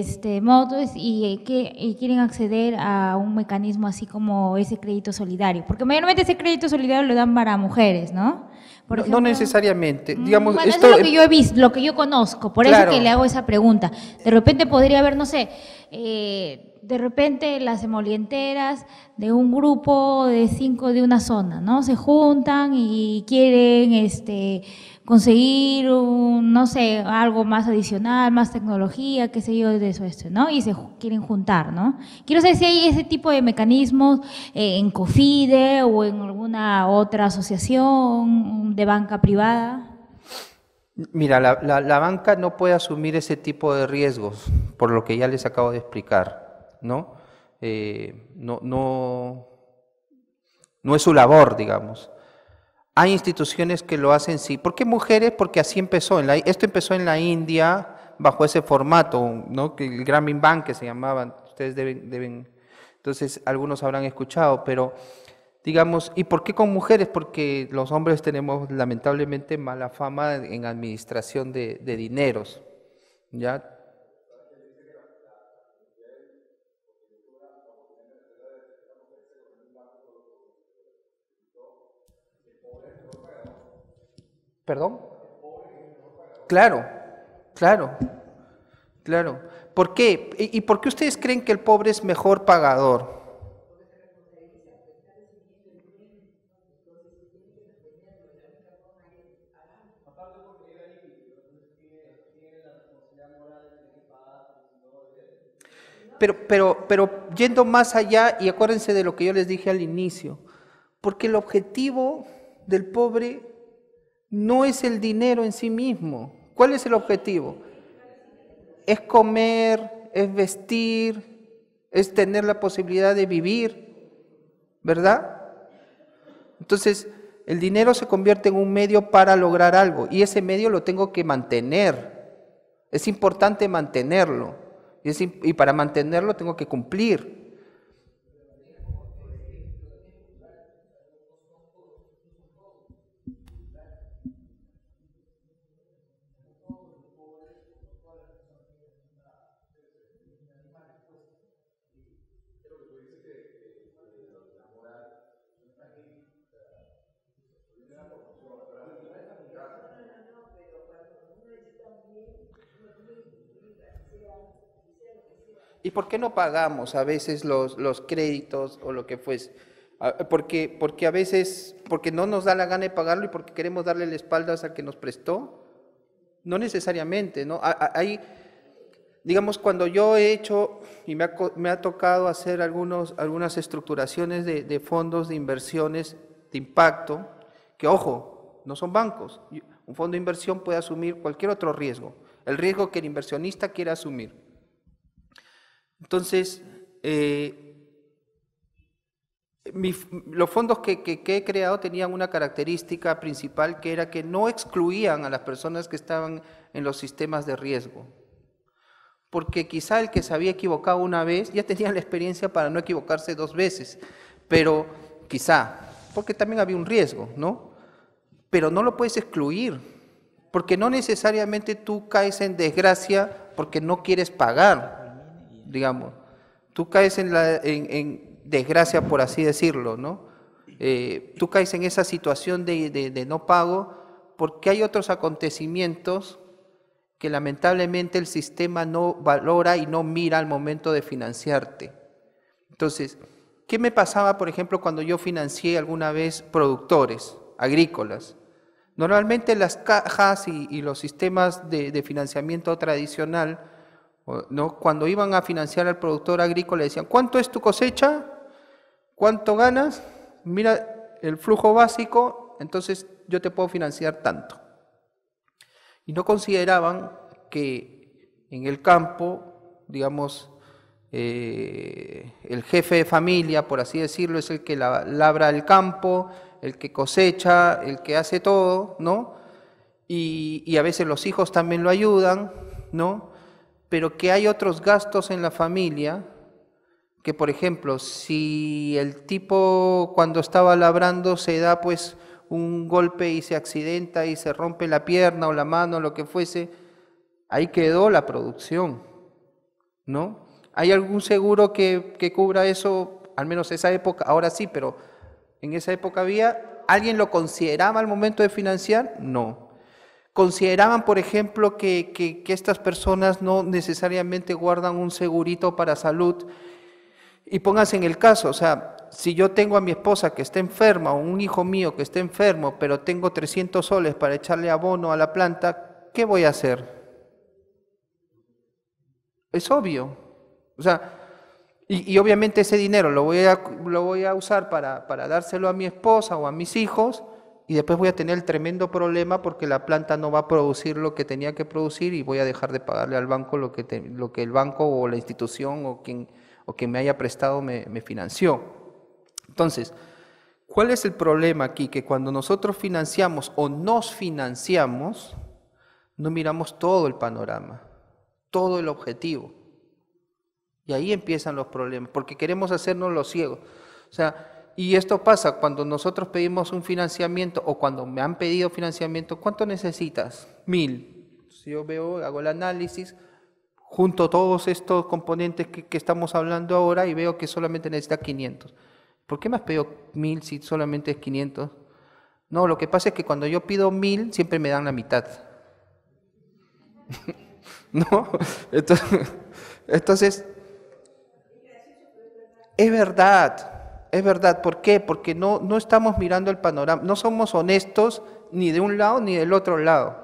este motos y, eh, que, y quieren acceder a un mecanismo así como ese crédito solidario, porque mayormente ese crédito solidario lo dan para mujeres, ¿no? Por No- necesariamente. Mm, Digamos, bueno, esto, es lo que yo he visto, lo que yo conozco, por Claro. eso que le hago esa pregunta. De repente podría haber, no sé, eh, de repente las emolienteras de un grupo de cinco de una zona, ¿no? Se juntan y quieren este, conseguir, un, no sé, algo más adicional, más tecnología, qué sé yo, de eso, esto, ¿no? Y se quieren juntar, ¿no? Quiero saber si hay ese tipo de mecanismos eh, en COFIDE o en alguna otra asociación de banca privada. Mira, la banca no puede asumir ese tipo de riesgos, por lo que ya les acabo de explicar, ¿no? Eh, no, no, no es su labor, digamos. Hay instituciones que lo hacen sí. ¿Por qué mujeres? Porque así empezó. En la- esto empezó en la India bajo ese formato, ¿no? El Grameen Bank que se llamaba. Ustedes deben, deben, entonces algunos habrán escuchado, pero digamos, ¿y por qué con mujeres? Porque los hombres tenemos lamentablemente mala fama en administración de, de dineros, ¿ya? ¿Perdón? Claro, claro, claro. ¿Por qué? ¿Y por qué ustedes creen que el pobre es mejor pagador? Pero, pero, pero yendo más allá, y acuérdense de lo que yo les dije al inicio, porque el objetivo del pobre no es el dinero en sí mismo. ¿Cuál es el objetivo? Es comer, es vestir, es tener la posibilidad de vivir, ¿verdad? Entonces, el dinero se convierte en un medio para lograr algo y ese medio lo tengo que mantener. Es importante mantenerlo y, para mantenerlo tengo que cumplir. ¿Y por qué no pagamos a veces los, créditos o lo que fuese? Ah, Porque, porque a veces, porque no nos da la gana de pagarlo y porque queremos darle la espaldas al que nos prestó. No necesariamente, ¿no? Ha- ha- Hay, digamos, cuando yo he hecho y me ha, me ha tocado hacer algunos, algunas estructuraciones de, fondos de inversiones de impacto, que ojo, no son bancos. Un fondo de inversión puede asumir cualquier otro riesgo, el riesgo que el inversionista quiera asumir. Entonces, eh, los fondos que- que he creado tenían una característica principal que era que no excluían a las personas que estaban en los sistemas de riesgo. Porque quizá el que se había equivocado una vez ya tenía la experiencia para no equivocarse dos veces, pero quizá, porque también había un riesgo, ¿no? Pero no lo puedes excluir, porque no necesariamente tú caes en desgracia porque no quieres pagar, digamos. Tú caes en, en, desgracia, por así decirlo, ¿no? Eh, tú caes en esa situación de, de- de no pago porque hay otros acontecimientos que lamentablemente el sistema no valora y no mira al momento de financiarte. Entonces, ¿qué me pasaba, por ejemplo, cuando yo financié alguna vez productores agrícolas? Normalmente las cajas y, y los sistemas de, de financiamiento tradicional, ¿no? cuando iban a financiar al productor agrícola, decían, ¿cuánto es tu cosecha? ¿Cuánto ganas? Mira el flujo básico, entonces yo te puedo financiar tanto. Y no consideraban que en el campo, digamos, eh, el jefe de familia, por así decirlo, es el que la- labra el campo, el que cosecha, el que hace todo, ¿no? Y, y a veces los hijos también lo ayudan, ¿no? Pero que hay otros gastos en la familia, que por ejemplo, si el tipo cuando estaba labrando se da pues un golpe y se accidenta y se rompe la pierna o la mano, lo que fuese, ahí quedó la producción, ¿no? ¿Hay algún seguro que, que cubra eso? Al menos esa época, ahora sí, pero en esa época había, ¿alguien lo consideraba al momento de financiar? No. ¿Consideraban, por ejemplo, que, que- estas personas no necesariamente guardan un segurito para salud? Y pónganse en el caso, o sea, si yo tengo a mi esposa que está enferma o un hijo mío que está enfermo, pero tengo 300 soles para echarle abono a la planta, ¿qué voy a hacer? Es obvio. O sea, y, y obviamente ese dinero lo voy a, lo voy a usar para, para dárselo a mi esposa o a mis hijos y después voy a tener el tremendo problema porque la planta no va a producir lo que tenía que producir y voy a dejar de pagarle al banco lo que, lo que el banco o la institución o quien, o quien me haya prestado me, me financió. Entonces, ¿cuál es el problema aquí? Que cuando nosotros financiamos o nos financiamos, no miramos todo el panorama, todo el objetivo. Y ahí empiezan los problemas, porque queremos hacernos los ciegos. O sea, y esto pasa cuando nosotros pedimos un financiamiento o cuando me han pedido financiamiento, ¿cuánto necesitas? Mil. Si yo veo, hago el análisis, junto todos estos componentes que, estamos hablando ahora y veo que solamente necesita 500. ¿Por qué me has pedido mil si solamente es 500? No, lo que pasa es que cuando yo pido mil, siempre me dan la mitad. ¿No? Entonces, entonces, es verdad, es verdad. ¿Por qué? Porque no, no estamos mirando el panorama, no somos honestos ni de un lado ni del otro lado.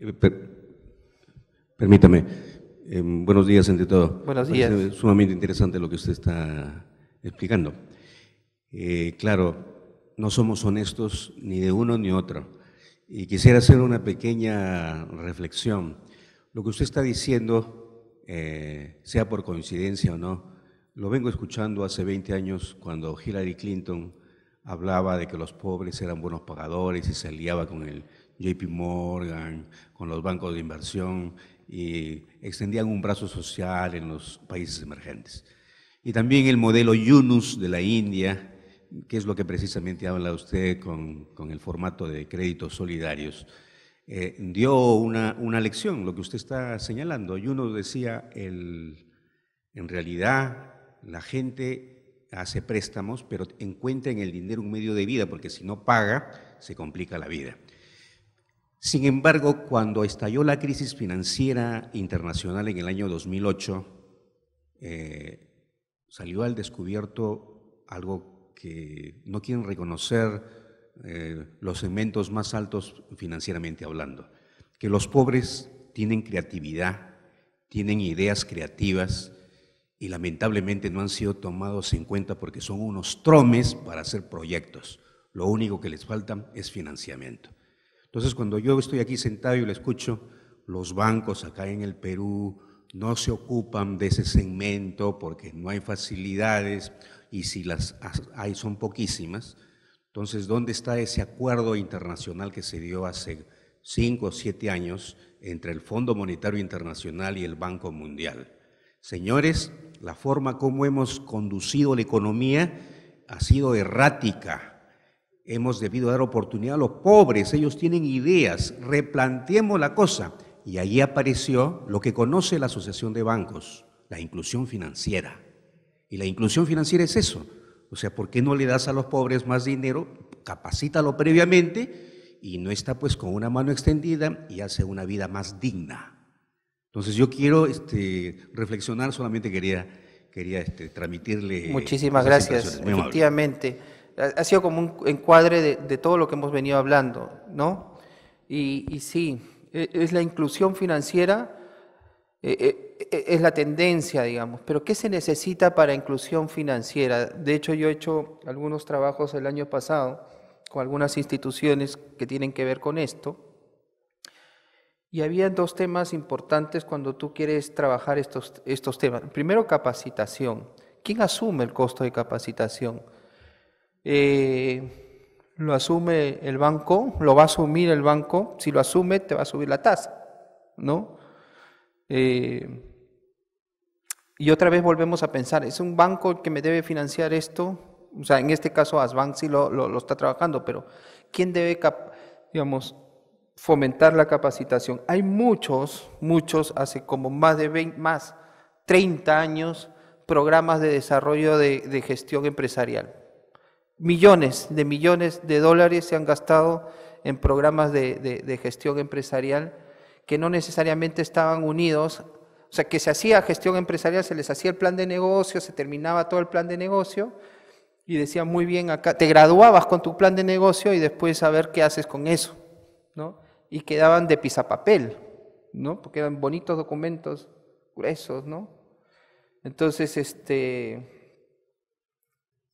Eh, per- permítame. Eh, buenos días, entre todo. Buenos días. sumamente interesante lo que usted está explicando. Eh, claro, no somos honestos ni de uno ni otro. Y quisiera hacer una pequeña reflexión. Lo que usted está diciendo, eh, sea por coincidencia o no, lo vengo escuchando hace 20 años cuando Hillary Clinton hablaba de que los pobres eran buenos pagadores y se aliaba con el JP Morgan, con los bancos de inversión y extendían un brazo social en los países emergentes. Y también el modelo Yunus de la India, que es lo que precisamente habla usted con, con el formato de créditos solidarios, eh, dio una, una lección, lo que usted está señalando. Yunus decía, el, en realidad la gente hace préstamos, pero encuentra en el dinero un medio de vida, porque si no paga, se complica la vida. Sin embargo, cuando estalló la crisis financiera internacional en el año 2008, eh, salió al descubierto algo que no quieren reconocer eh, los segmentos más altos financieramente hablando, que los pobres tienen creatividad, tienen ideas creativas y lamentablemente no han sido tomados en cuenta porque son unos tromes para hacer proyectos. Lo único que les falta es financiamiento. Entonces, cuando yo estoy aquí sentado y lo escucho, los bancos acá en el Perú no se ocupan de ese segmento porque no hay facilidades y si las hay son poquísimas, entonces, ¿dónde está ese acuerdo internacional que se dio hace cinco o siete años entre el Fondo Monetario Internacional y el Banco Mundial? Señores, la forma como hemos conducido la economía ha sido errática. Hemos debido dar oportunidad a los pobres, ellos tienen ideas, replanteemos la cosa. Y ahí apareció lo que conoce la Asociación de Bancos, la inclusión financiera. Y la inclusión financiera es eso, o sea, ¿por qué no le das a los pobres más dinero? Capacítalo previamente y no está pues con una mano extendida y hace una vida más digna. Entonces yo quiero este, reflexionar, solamente quería, quería este, transmitirle... Muchísimas gracias, efectivamente. Ha sido como un encuadre de, todo lo que hemos venido hablando, ¿no? Y, y sí, e, es la inclusión financiera eh, eh, es la tendencia, digamos. Pero ¿qué se necesita para inclusión financiera? De hecho, yo he hecho algunos trabajos el año pasado con algunas instituciones que tienen que ver con esto. Y había dos temas importantes cuando tú quieres trabajar estos, estos temas. Primero, capacitación. ¿Quién asume el costo de capacitación? ¿Lo asume el banco? ¿Lo va a asumir el banco? Si lo asume, te va a subir la tasa, ¿no? Eh, y otra vez volvemos a pensar, ¿es un banco que me debe financiar esto? O sea, en este caso Asbank sí lo, lo, está trabajando, pero ¿quién debe, digamos, fomentar la capacitación? Hay muchos, muchos, hace como más de 20, más 30 años, programas de desarrollo de, gestión empresarial. Millones de millones de dólares se han gastado en programas de, gestión empresarial que no necesariamente estaban unidos, o sea, que se hacía gestión empresarial, se les hacía el plan de negocio, se terminaba todo el plan de negocio y decían muy bien acá, te graduabas con tu plan de negocio y después a ver qué haces con eso. Y quedaban de pisapapel, ¿no? Porque eran bonitos documentos gruesos, ¿no? Entonces, este,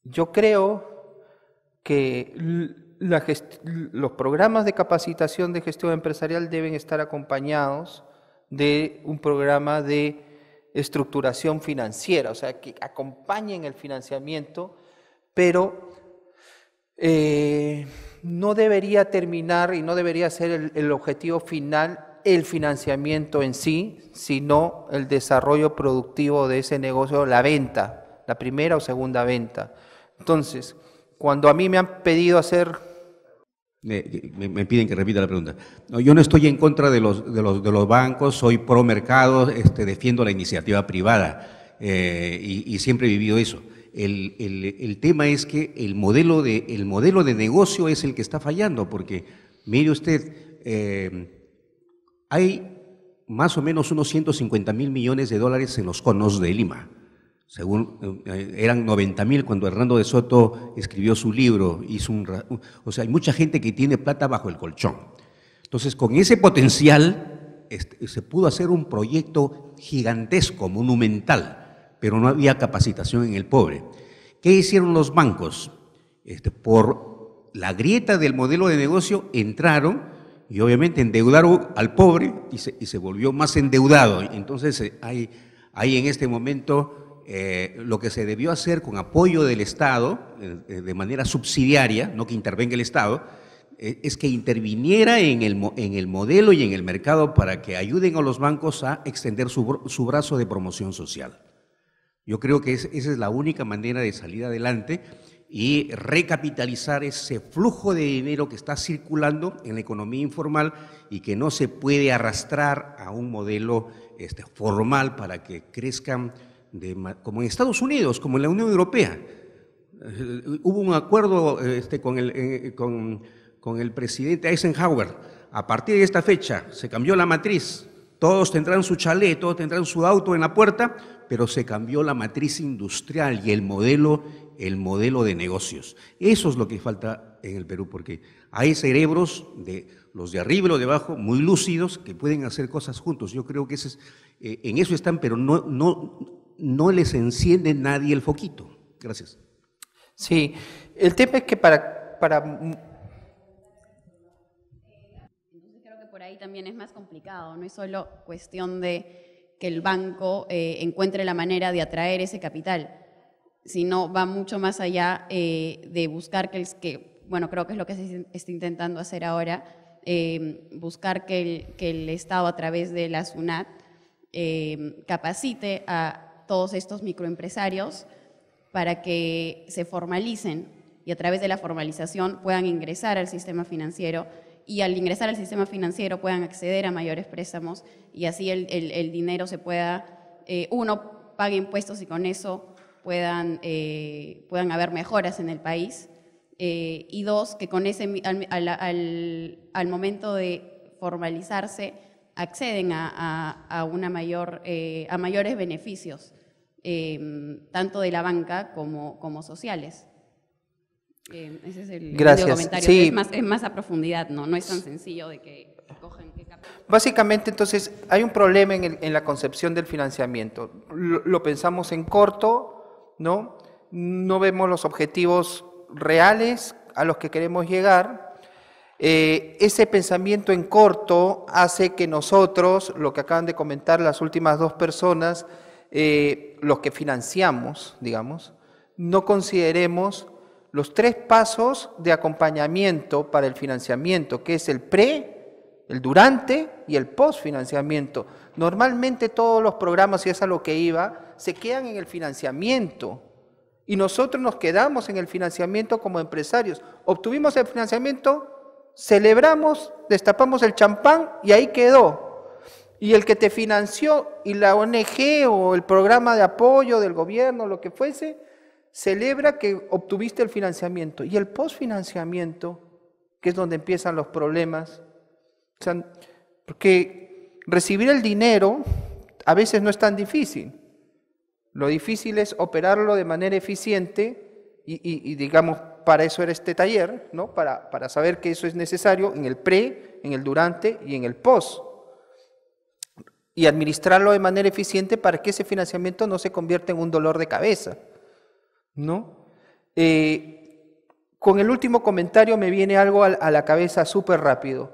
yo creo que los programas de capacitación de gestión empresarial deben estar acompañados de un programa de estructuración financiera, o sea, que acompañen el financiamiento, pero eh, no debería terminar y no debería ser el, objetivo final el financiamiento en sí, sino el desarrollo productivo de ese negocio, la venta, la primera o segunda venta. Entonces, cuando a mí me han pedido hacer me, piden que repita la pregunta. No, yo no estoy en contra de los, de los, de los bancos, soy pro mercado, este, defiendo la iniciativa privada eh, y, siempre he vivido eso. El, el, tema es que el modelo, de, el modelo de negocio es el que está fallando, porque mire usted, eh, hay más o menos unos 150 mil millones de dólares en los conos de Lima según eh, eran 90 mil cuando Hernando de Soto escribió su libro, hizo un, o sea, hay mucha gente que tiene plata bajo el colchón. Entonces, con ese potencial este, se pudo hacer un proyecto gigantesco, monumental, pero no había capacitación en el pobre. ¿Qué hicieron los bancos? Este, por la grieta del modelo de negocio entraron y obviamente endeudaron al pobre y se, y se volvió más endeudado. Entonces eh, hay, en este momento eh, lo que se debió hacer con apoyo del Estado, eh, de manera subsidiaria, no que intervenga el Estado, es que interviniera en el, en el, modelo y en el mercado para que ayuden a los bancos a extender su brazo de promoción social. Yo creo que esa es la única manera de salir adelante y recapitalizar ese flujo de dinero que está circulando en la economía informal y que no se puede arrastrar a un modelo este, formal para que crezcan como en Estados Unidos, como en la Unión Europea. Eh, hubo un acuerdo este, con, el, eh, con el presidente Eisenhower. A partir de esta fecha se cambió la matriz. Todos tendrán su chalet, todos tendrán su auto en la puerta, pero se cambió la matriz industrial y el modelo, el modelo de negocios. Eso es lo que falta en el Perú, porque hay cerebros de los de arriba y los de abajo muy lúcidos que pueden hacer cosas juntos. Yo creo que ese es, eh, en eso están, pero no, no, no les enciende nadie el foquito. Gracias. Sí, el tema es que para... para... Entonces creo que por ahí también es más complicado, no es solo cuestión de que el banco eh, encuentre la manera de atraer ese capital. sino va mucho más allá eh, de buscar que, el, bueno, creo que es lo que se está intentando hacer ahora, eh, buscar que el, que el, Estado a través de la SUNAT eh, capacite a todos estos microempresarios para que se formalicen y a través de la formalización puedan ingresar al sistema financiero y al ingresar al sistema financiero puedan acceder a mayores préstamos y así el, el, dinero se pueda, eh, uno, pague impuestos y con eso puedan, eh, puedan haber mejoras en el país. Eh, y dos, que con ese, al, al, al, momento de formalizarse acceden a, a, a una mayor, a mayores beneficios, tanto de la banca como, como sociales. Eh, ese es el, Gracias. comentario. Sí. Es, más, es más a profundidad, ¿no? No es tan sencillo de que cogen... Que Básicamente, entonces, hay un problema en, el, en la concepción del financiamiento. Lo, lo, pensamos en corto, ¿no? No vemos los objetivos reales a los que queremos llegar. Eh, ese pensamiento en corto hace que nosotros, lo que acaban de comentar las últimas dos personas, eh, los que financiamos, digamos, no consideremos los tres pasos de acompañamiento para el financiamiento, que es el pre, el durante y el post-financiamiento. Normalmente todos los programas, y es a lo que iba, se quedan en el financiamiento. Y nosotros nos quedamos en el financiamiento como empresarios. Obtuvimos el financiamiento, celebramos, destapamos el champán y ahí quedó. Y el que te financió y la ONG o el programa de apoyo del gobierno, lo que fuese, celebra que obtuviste el financiamiento. Y el postfinanciamiento, que es donde empiezan los problemas, porque recibir el dinero a veces no es tan difícil. Lo difícil es operarlo de manera eficiente y digamos, para eso era este taller, ¿no? Para, para saber que eso es necesario en el pre, en el durante y en el post. Y administrarlo de manera eficiente para que ese financiamiento no se convierta en un dolor de cabeza. ¿No? Eh, con el último comentario me viene algo a, la cabeza súper rápido,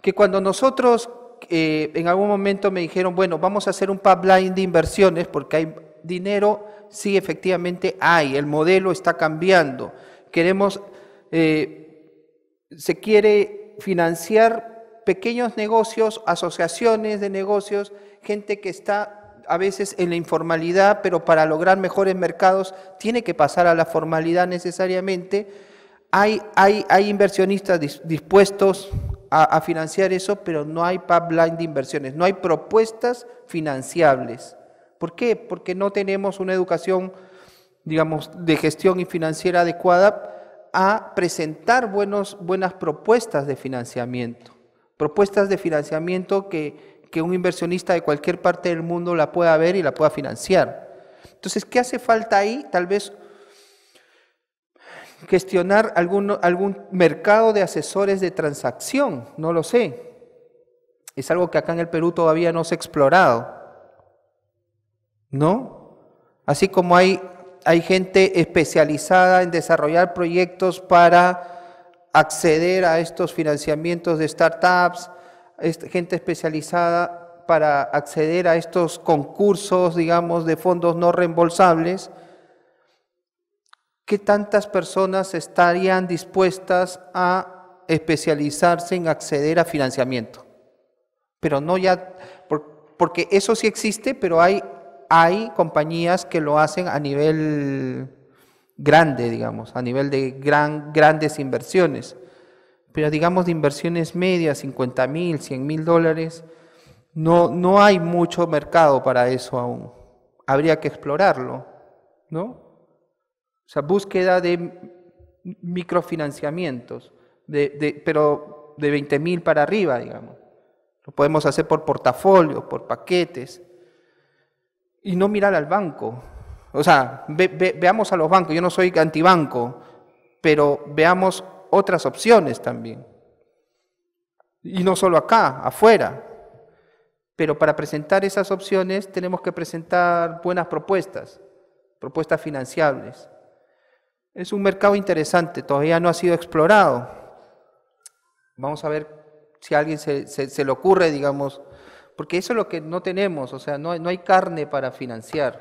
que cuando nosotros eh, en algún momento me dijeron, bueno, vamos a hacer un pipeline de inversiones porque hay dinero, sí, efectivamente hay, el modelo está cambiando, queremos, eh, se quiere financiar pequeños negocios, asociaciones de negocios, gente que está a veces en la informalidad, pero para lograr mejores mercados tiene que pasar a la formalidad necesariamente. Hay, hay, hay inversionistas dis, dispuestos a, a, financiar eso, pero no hay pipeline de inversiones, no hay propuestas financiables. ¿Por qué? Porque no tenemos una educación, digamos, de gestión y financiera adecuada a presentar buenos, buenas propuestas de financiamiento. Propuestas de financiamiento que, que un inversionista de cualquier parte del mundo la pueda ver y la pueda financiar. Entonces, ¿qué hace falta ahí? Tal vez gestionar algún, algún mercado de asesores de transacción, no lo sé. Es algo que acá en el Perú todavía no se ha explorado. ¿No? Así como hay, hay gente especializada en desarrollar proyectos para acceder a estos financiamientos de startups, gente especializada para acceder a estos concursos, digamos, de fondos no reembolsables, ¿qué tantas personas estarían dispuestas a especializarse en acceder a financiamiento? Pero no ya, porque eso sí existe, pero hay, hay compañías que lo hacen a nivel grande, digamos, a nivel de gran, grandes inversiones pero digamos de inversiones medias, 50 mil, 100 mil dólares, no, no hay mucho mercado para eso aún. Habría que explorarlo, ¿no? O sea, búsqueda de microfinanciamientos, de, de, pero de 20 mil para arriba, digamos. Lo podemos hacer por portafolio, por paquetes, y no mirar al banco. O sea, ve, ve, veamos a los bancos, yo no soy antibanco, pero veamos otras opciones también. Y no solo acá, afuera. Pero para presentar esas opciones tenemos que presentar buenas propuestas, propuestas financiables. Es un mercado interesante, todavía no ha sido explorado. Vamos a ver si a alguien se, se, se le ocurre, digamos, porque eso es lo que no tenemos, o sea, no, no hay carne para financiar.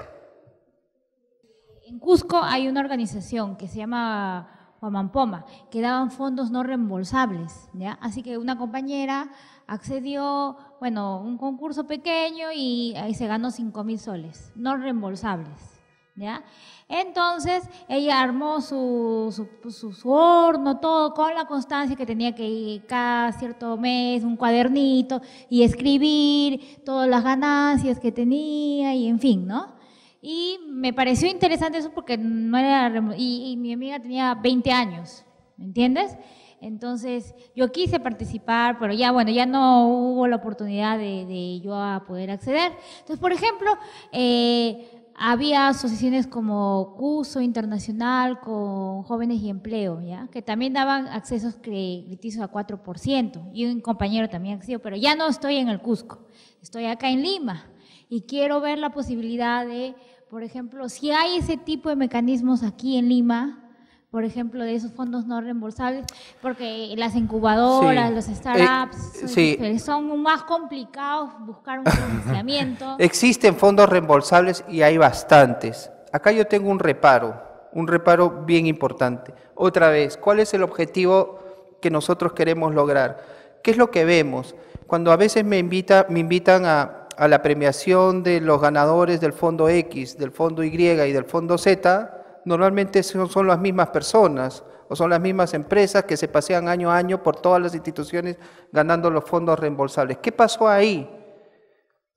En Cusco hay una organización que se llama Huamampoma, que daban fondos no reembolsables, ¿ya? Así que una compañera accedió, bueno, un concurso pequeño y ahí se ganó 5 mil soles, no reembolsables, ¿ya? Entonces ella armó su, su, su- su horno, todo con la constancia que tenía que ir cada cierto mes, un cuadernito y escribir todas las ganancias que tenía y en fin, ¿no? Y me pareció interesante eso porque no era... Y, y mi amiga tenía 20 años, ¿me entiendes? Entonces yo quise participar, pero ya, bueno, ya no hubo la oportunidad de, de yo a poder acceder. Entonces, por ejemplo, eh, había asociaciones como CUSO Internacional con Jóvenes y Empleo, ¿ya? que también daban accesos crediticios a 4%. Y un compañero también accedió, pero ya no estoy en el Cusco, estoy acá en Lima. Y quiero ver la posibilidad de, por ejemplo, si hay ese tipo de mecanismos aquí en Lima, por ejemplo, de esos fondos no reembolsables, porque las incubadoras, Sí. los startups, Eh, son- sí. son más complicados buscar un financiamiento. Existen fondos reembolsables y hay bastantes. Acá yo tengo un reparo, un reparo bien importante. Otra vez, ¿cuál es el objetivo que nosotros queremos lograr? ¿Qué es lo que vemos? Cuando a veces me, invita, me invitan a, a la premiación de los ganadores del fondo X, del fondo Y y del fondo Z, normalmente son, son las mismas personas o son las mismas empresas que se pasean año a año por todas las instituciones ganando los fondos reembolsables. ¿Qué pasó ahí?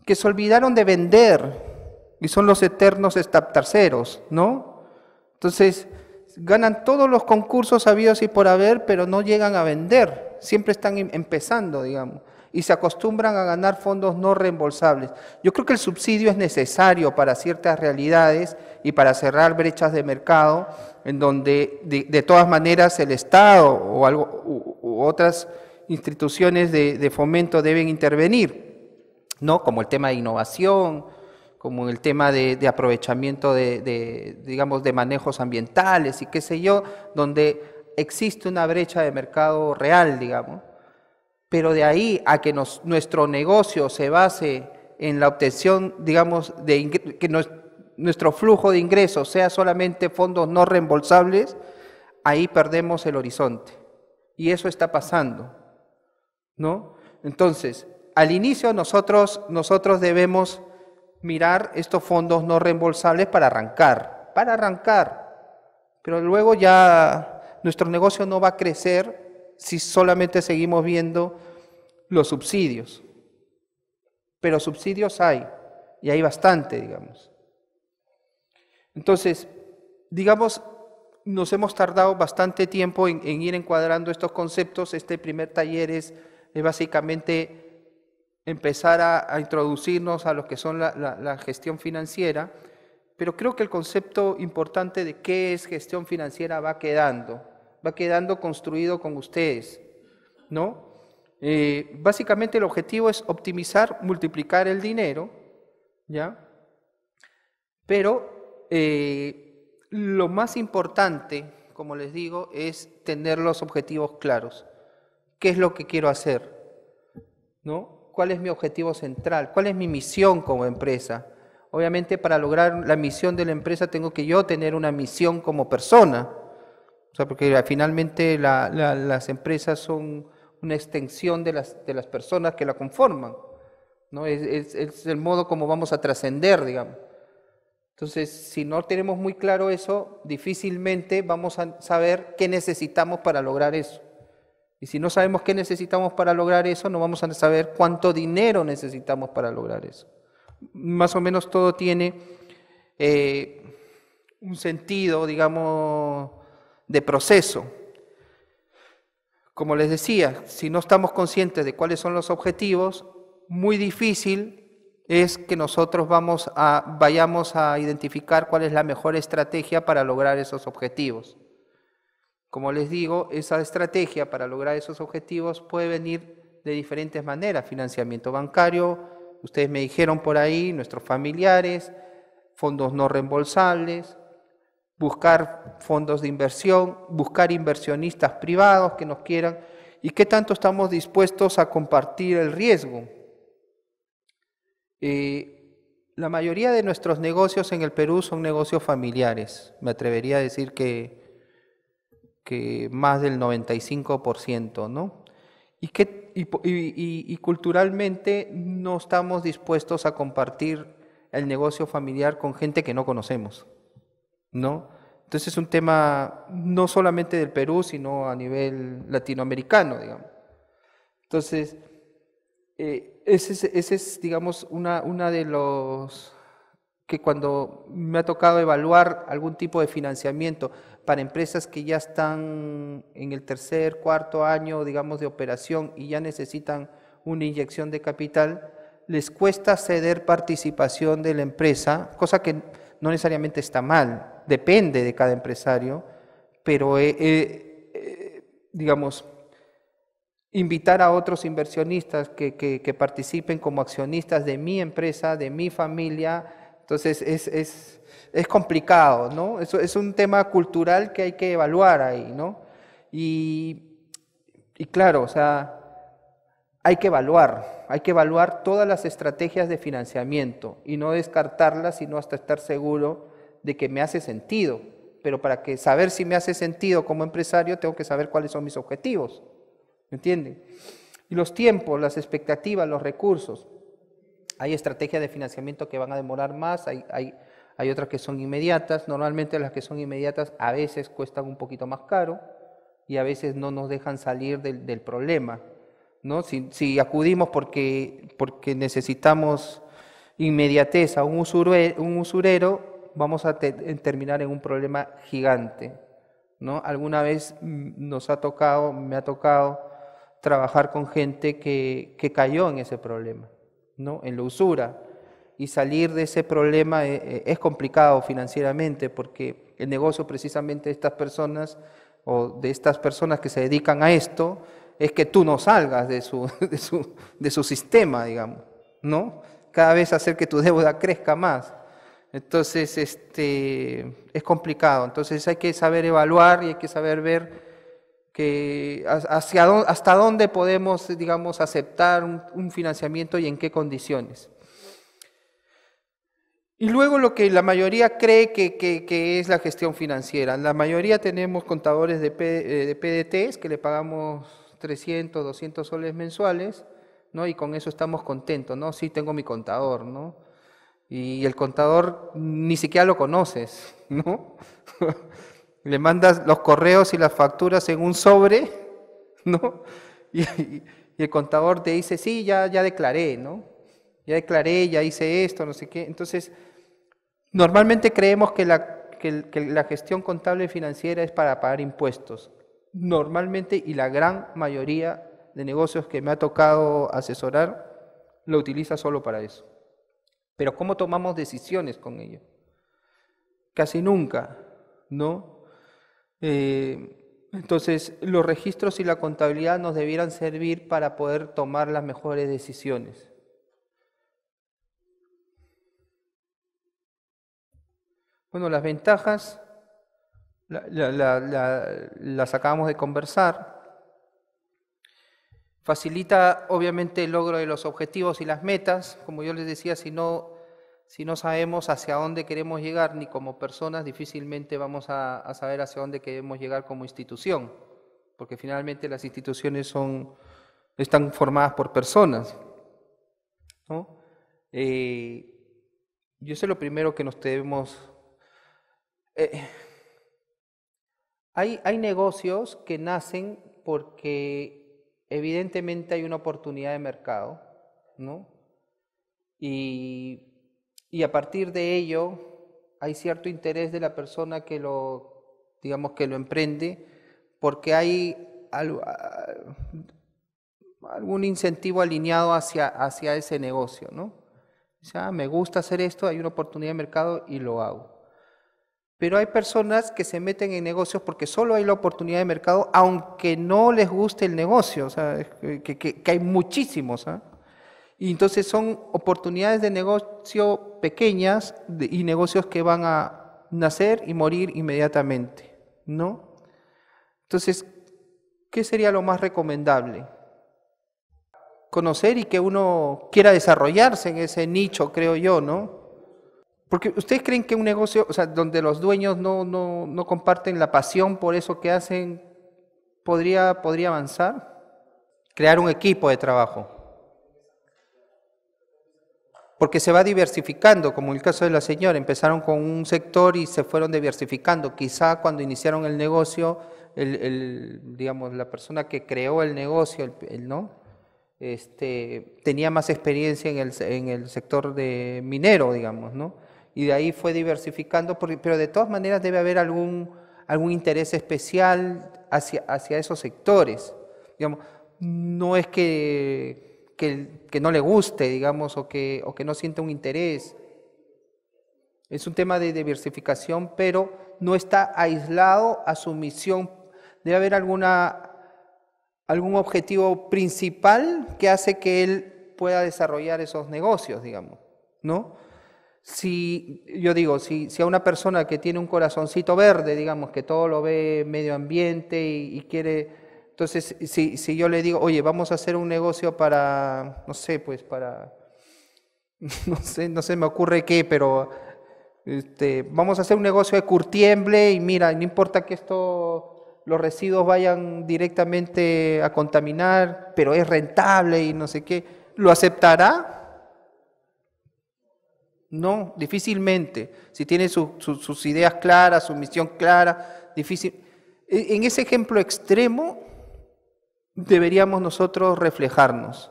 que se olvidaron de vender y son los eternos terceros, ¿no? Entonces, ganan todos los concursos habidos y por haber, pero no llegan a vender, siempre están em- empezando, digamos, y se acostumbran a ganar fondos no reembolsables. Yo creo que el subsidio es necesario para ciertas realidades y para cerrar brechas de mercado en donde de, todas maneras el Estado o otras instituciones de- fomento deben intervenir. ¿no? Como el tema de innovación, como el tema de, de aprovechamiento de, digamos, de manejos ambientales y qué sé yo, donde existe una brecha de mercado real, digamos. Pero de ahí a que nuestro negocio se base en la obtención, digamos, de que nuestro flujo de ingresos sea solamente fondos no reembolsables, ahí perdemos el horizonte. Y eso está pasando. ¿no? Entonces, al inicio nosotros, nosotros debemos mirar estos fondos no reembolsables para arrancar, para arrancar. Pero luego ya nuestro negocio no va a crecer si solamente seguimos viendo los subsidios. Pero subsidios hay, y hay bastante, digamos. Entonces, digamos, nos hemos tardado bastante tiempo en, ir encuadrando estos conceptos. Este primer taller es, es básicamente empezar a, a introducirnos a lo que son la- la gestión financiera, pero creo que el concepto importante de qué es gestión financiera va quedando, va quedando construido con ustedes, ¿no? Eh, básicamente el objetivo es optimizar, multiplicar el dinero, ¿ya? Pero eh, lo más importante, como les digo, es tener los objetivos claros. ¿Qué es lo que quiero hacer? ¿No? ¿Cuál es mi objetivo central? ¿Cuál es mi misión como empresa? Obviamente para lograr la misión de la empresa tengo que yo tener una misión como persona. O sea, porque finalmente la- la- las empresas son una extensión de las, de las personas que la conforman. ¿no? Es el modo como vamos a trascender, digamos. Entonces, si no tenemos muy claro eso, difícilmente vamos a saber qué necesitamos para lograr eso. Y si no sabemos qué necesitamos para lograr eso, no vamos a saber cuánto dinero necesitamos para lograr eso. Más o menos todo tiene eh, un sentido, digamos, de proceso. Como les decía, si no estamos conscientes de cuáles son los objetivos, muy difícil es que nosotros vamos a, vayamos a identificar cuál es la mejor estrategia para lograr esos objetivos. Como les digo, esa estrategia para lograr esos objetivos puede venir de diferentes maneras, financiamiento bancario, ustedes me dijeron por ahí, nuestros familiares, fondos no reembolsables, buscar fondos de inversión, buscar inversionistas privados que nos quieran y qué tanto estamos dispuestos a compartir el riesgo. Eh, la mayoría de nuestros negocios en el Perú son negocios familiares. Me atrevería a decir que, más del 95%, ¿no? Y, que, y, y, y culturalmente no estamos dispuestos a compartir el negocio familiar con gente que no conocemos, ¿no? Entonces es un tema no solamente del Perú, sino a nivel latinoamericano, digamos. Entonces, eh, ese, ese, es, digamos, una, una de los que cuando me ha tocado evaluar algún tipo de financiamiento para empresas que ya están en el tercer, cuarto año, digamos, de operación y ya necesitan una inyección de capital, les cuesta ceder participación de la empresa, cosa que no necesariamente está mal, depende de cada empresario, pero eh, eh, eh, digamos, invitar a otros inversionistas que, que, participen como accionistas de mi empresa, de mi familia, entonces es, es, es complicado, ¿no? Eso es un tema cultural que hay que evaluar ahí, ¿no? Y, y claro, o sea, hay que evaluar, hay que evaluar todas las estrategias de financiamiento y no descartarlas, sino hasta estar seguro de que me hace sentido. Pero para que saber si me hace sentido como empresario, tengo que saber cuáles son mis objetivos. ¿Me entienden? Y los tiempos, las expectativas, los recursos. Hay estrategias de financiamiento que van a demorar más, hay, hay, hay otras que son inmediatas. Normalmente las que son inmediatas a veces cuestan un poquito más caro y a veces no nos dejan salir del, del problema. ¿no? Si, acudimos porque, porque necesitamos inmediatez a un usurero, un usurero vamos a terminar en un problema gigante. ¿no? Alguna vez nos ha tocado, me ha tocado trabajar con gente que, que cayó en ese problema, ¿no? en la usura. Y salir de ese problema eh, eh, es complicado financieramente porque el negocio precisamente de estas personas o de estas personas que se dedican a esto es que tú no salgas de su, de su, de su sistema, digamos, ¿no? Cada vez hacer que tu deuda crezca más. Entonces, este, es complicado. Entonces hay que saber evaluar y hay que saber ver que hacia dónde, hasta dónde podemos, digamos, aceptar un, financiamiento y en qué condiciones. Y luego lo que la mayoría cree que, que, es la gestión financiera. La mayoría tenemos contadores de, eh, de PDTs que le pagamos 300, 200 soles mensuales, ¿no? Y con eso estamos contentos, ¿no? Sí, tengo mi contador, ¿no? Y el contador ni siquiera lo conoces, ¿no? Le mandas los correos y las facturas en un sobre, ¿no? Y, el contador te dice, sí, ya, ya declaré, ¿no? Ya declaré, ya hice esto, no sé qué. Entonces, normalmente creemos que la, que la gestión contable financiera es para pagar impuestos normalmente y la gran mayoría de negocios que me ha tocado asesorar lo utiliza solo para eso. Pero ¿cómo tomamos decisiones con ello? Casi nunca, ¿no? Eh, entonces, los registros y la contabilidad nos debieran servir para poder tomar las mejores decisiones. Bueno, las ventajas las acabamos de conversar. Facilita obviamente el logro de los objetivos y las metas. Como yo les decía, si no, si no sabemos hacia dónde queremos llegar ni como personas, difícilmente vamos a, saber hacia dónde queremos llegar como institución, porque finalmente las instituciones son, están formadas por personas. Eh, yo sé lo primero que nos debemos... Eh, hay, hay negocios que nacen porque evidentemente hay una oportunidad de mercado, ¿no? Y, y, a partir de ello hay cierto interés de la persona que lo, digamos, que lo emprende, porque hay algún incentivo alineado hacia, hacia ese negocio, ¿no? O sea, me gusta hacer esto, hay una oportunidad de mercado y lo hago. Pero hay personas que se meten en negocios porque solo hay la oportunidad de mercado, aunque no les guste el negocio, o sea, que, hay muchísimos. ¿ah? Y entonces son oportunidades de negocio pequeñas y negocios que van a nacer y morir inmediatamente, ¿no? Entonces, ¿qué sería lo más recomendable? Conocer y que uno quiera desarrollarse en ese nicho, creo yo, ¿no? Porque ustedes creen que un negocio, o sea, donde los dueños no, no, no comparten la pasión por eso que hacen, podría, podría avanzar? Crear un equipo de trabajo. Porque se va diversificando, como el caso de la señora, empezaron con un sector y se fueron diversificando. Quizá cuando iniciaron el negocio, el, el, digamos, la persona que creó el negocio, el, el ¿no? Este, tenía más experiencia en el, en el sector de minero, digamos, ¿no? y de ahí fue diversificando, pero de todas maneras debe haber algún, algún interés especial hacia, hacia esos sectores. Digamos, no es que, que, no le guste, digamos, o que, o que no sienta un interés. Es un tema de diversificación, pero no está aislado a su misión. Debe haber alguna, algún objetivo principal que hace que él pueda desarrollar esos negocios, digamos, ¿no? Si, yo digo, si, si, a una persona que tiene un corazoncito verde, digamos, que todo lo ve medio ambiente y quiere, entonces, si, si, yo le digo, oye, vamos a hacer un negocio para, no sé, pues para, no sé, no sé, me ocurre qué, pero este, vamos a hacer un negocio de curtiembre y mira, no importa que esto, los residuos vayan directamente a contaminar, pero es rentable y no sé qué, ¿lo aceptará? No, difícilmente. Si tiene su, su, sus ideas claras, su misión clara, difícil. En ese ejemplo extremo deberíamos nosotros reflejarnos.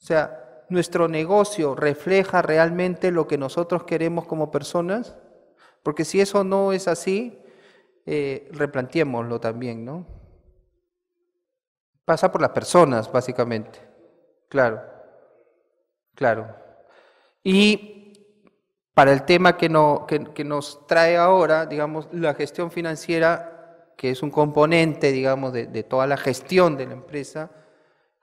O sea, nuestro negocio refleja realmente lo que nosotros queremos como personas, porque si eso no es así, eh, replanteémoslo también, ¿no? Pasa por las personas, básicamente. Claro, claro. Y para el tema que, no, que, que, nos trae ahora, digamos, la gestión financiera, que es un componente, digamos, de, toda la gestión de la empresa,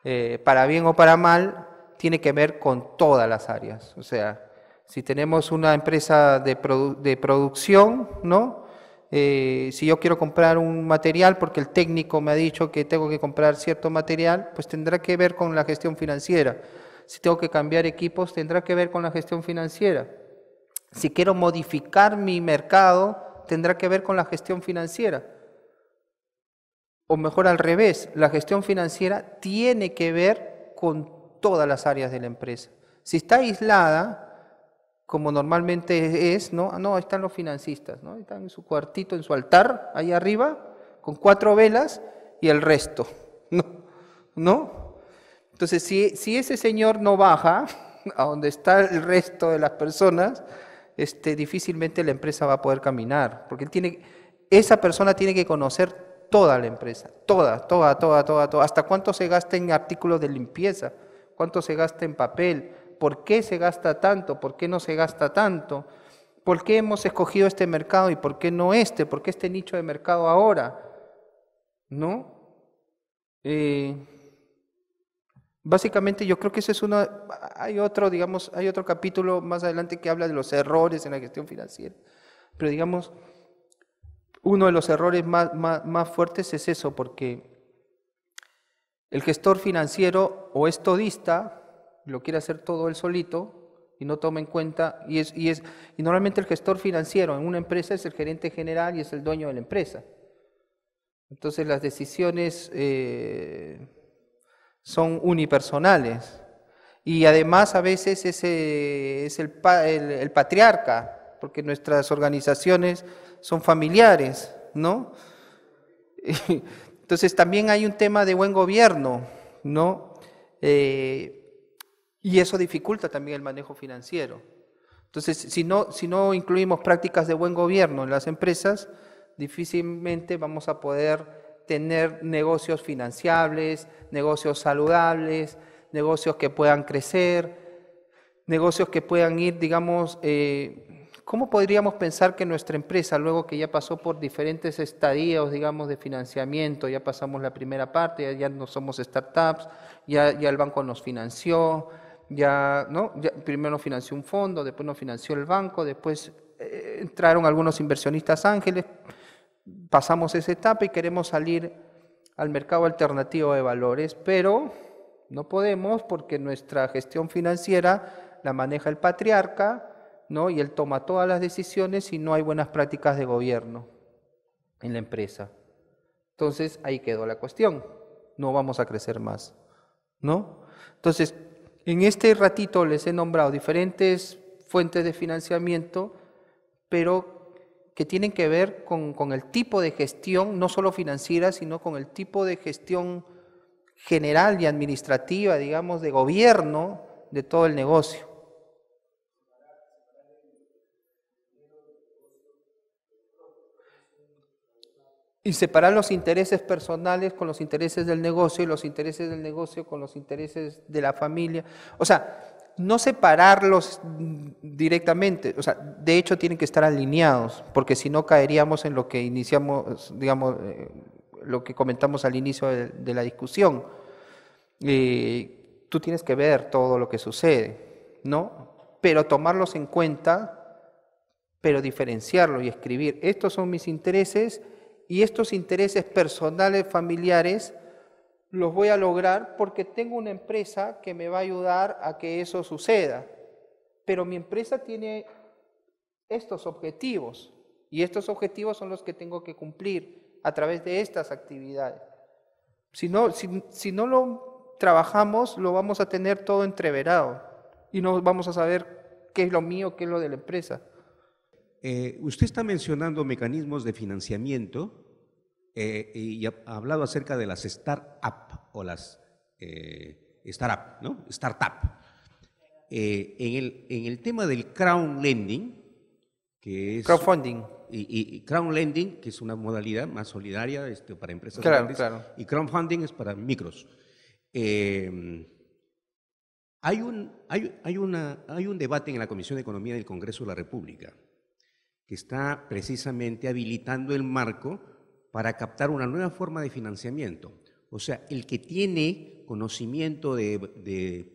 eh, para bien o para mal, tiene que ver con todas las áreas. O sea, si tenemos una empresa de, produ de producción, ¿no? Eh, si yo quiero comprar un material porque el técnico me ha dicho que tengo que comprar cierto material, pues tendrá que ver con la gestión financiera. Si tengo que cambiar equipos, tendrá que ver con la gestión financiera. Si quiero modificar mi mercado, tendrá que ver con la gestión financiera. O mejor al revés, la gestión financiera tiene que ver con todas las áreas de la empresa. Si está aislada, como normalmente es, ¿no? No, están los financistas, ¿no? Están en su cuartito, en su altar, ahí arriba, con cuatro velas y el resto, ¿no? ¿No? Entonces, si, si ese señor no baja a donde está el resto de las personas, este, difícilmente la empresa va a poder caminar, porque tiene, esa persona tiene que conocer toda la empresa, toda, toda, toda, toda, toda, hasta cuánto se gasta en artículos de limpieza, cuánto se gasta en papel, por qué se gasta tanto, por qué no se gasta tanto, por qué hemos escogido este mercado y por qué no este, por qué este nicho de mercado ahora, ¿no? Eh, Básicamente yo creo que ese es uno, hay otro, digamos, hay otro capítulo más adelante que habla de los errores en la gestión financiera, pero digamos, uno de los errores más, más, más fuertes es eso, porque el gestor financiero o es todista, lo quiere hacer todo él solito y no toma en cuenta, y, es, y, es, y normalmente el gestor financiero en una empresa es el gerente general y es el dueño de la empresa. Entonces las decisiones... Eh, son unipersonales. Y además a veces ese es el, el, el, patriarca, porque nuestras organizaciones son familiares, ¿no? Entonces también hay un tema de buen gobierno, ¿no? Eh, y eso dificulta también el manejo financiero. Entonces, si no, si no incluimos prácticas de buen gobierno en las empresas, difícilmente vamos a poder tener negocios financiables, negocios saludables, negocios que puedan crecer, negocios que puedan ir, digamos, eh, ¿cómo podríamos pensar que nuestra empresa, luego que ya pasó por diferentes estadios, digamos, de financiamiento, ya pasamos la primera parte, ya, no somos startups, ya, ya el banco nos financió, ya, ¿no? Ya primero nos financió un fondo, después nos financió el banco, después eh, entraron algunos inversionistas ángeles, pasamos esa etapa y queremos salir al mercado alternativo de valores, pero no podemos porque nuestra gestión financiera la maneja el patriarca ¿no? Y él toma todas las decisiones y no hay buenas prácticas de gobierno en la empresa. Entonces ahí quedó la cuestión. No vamos a crecer más, ¿no? Entonces, en este ratito les he nombrado diferentes fuentes de financiamiento, pero que tienen que ver con, con el tipo de gestión, no solo financiera, sino con el tipo de gestión general y administrativa, digamos, de gobierno de todo el negocio. Y separar los intereses personales con los intereses del negocio y los intereses del negocio con los intereses de la familia. O sea, no separarlos directamente, o sea, de hecho tienen que estar alineados, porque si no caeríamos en lo que iniciamos, digamos, eh, lo que comentamos al inicio de, la discusión. Eh, tú tienes que ver todo lo que sucede, ¿no? Pero tomarlos en cuenta, pero diferenciarlo y escribir, estos son mis intereses y estos intereses personales, familiares, los voy a lograr porque tengo una empresa que me va a ayudar a que eso suceda. Pero mi empresa tiene estos objetivos y estos objetivos son los que tengo que cumplir a través de estas actividades. Si no, si, no lo trabajamos, lo vamos a tener todo entreverado y no vamos a saber qué es lo mío, qué es lo de la empresa. Eh, usted está mencionando mecanismos de financiamiento eh, y ha hablado acerca de las startup o las eh, startup, ¿no? Startup. En, el, en el tema del crowdlending, que es... Crowdfunding. Y, y, crowdlending, que es una modalidad más solidaria este, para empresas claro, grandes, claro. y crowdfunding es para micros. hay, un, hay, hay, una, hay un debate en la Comisión de Economía del Congreso de la República que está precisamente habilitando el marco para captar una nueva forma de financiamiento. O sea, el que tiene conocimiento de,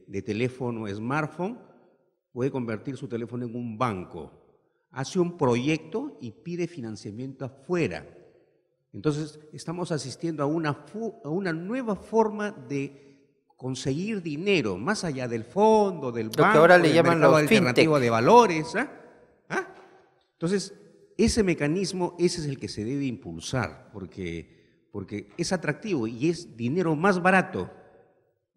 de, teléfono, smartphone, puede convertir su teléfono en un banco. Hace un proyecto y pide financiamiento afuera. Entonces, estamos asistiendo a una, a una nueva forma de conseguir dinero, más allá del fondo, del banco, que ahora le del mercado alternativo fintech. de valores. ¿ah? Entonces, ese mecanismo, ese es el que se debe impulsar, porque, porque es atractivo y es dinero más barato,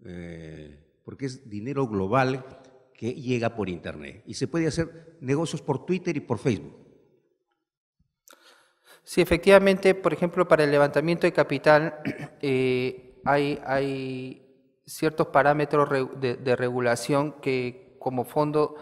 eh, porque es dinero global que llega por Internet. Y se puede hacer negocios por Twitter y por Facebook. Sí, efectivamente, por ejemplo, para el levantamiento de capital eh, hay, hay, ciertos parámetros de regulación que como fondo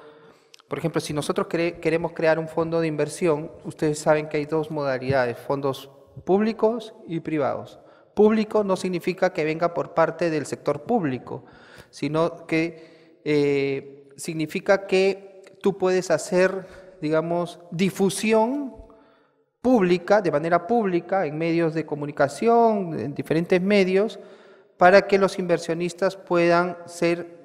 por ejemplo, si nosotros queremos crear un fondo de inversión, ustedes saben que hay dos modalidades, fondos públicos y privados. Público no significa que venga por parte del sector público, sino que eh, significa que tú puedes hacer, digamos, difusión pública, de manera pública, en medios de comunicación, en diferentes medios, para que los inversionistas puedan ser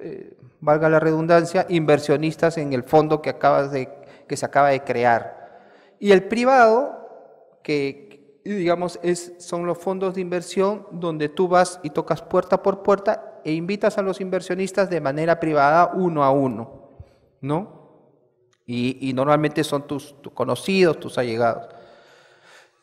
eh, valga la redundancia, inversionistas en el fondo que, acabas de, que se acaba de crear. Y el privado, que digamos es, son los fondos de inversión donde tú vas y tocas puerta por puerta e invitas a los inversionistas de manera privada uno a uno, ¿no? Y, y normalmente son tus, conocidos, tus allegados.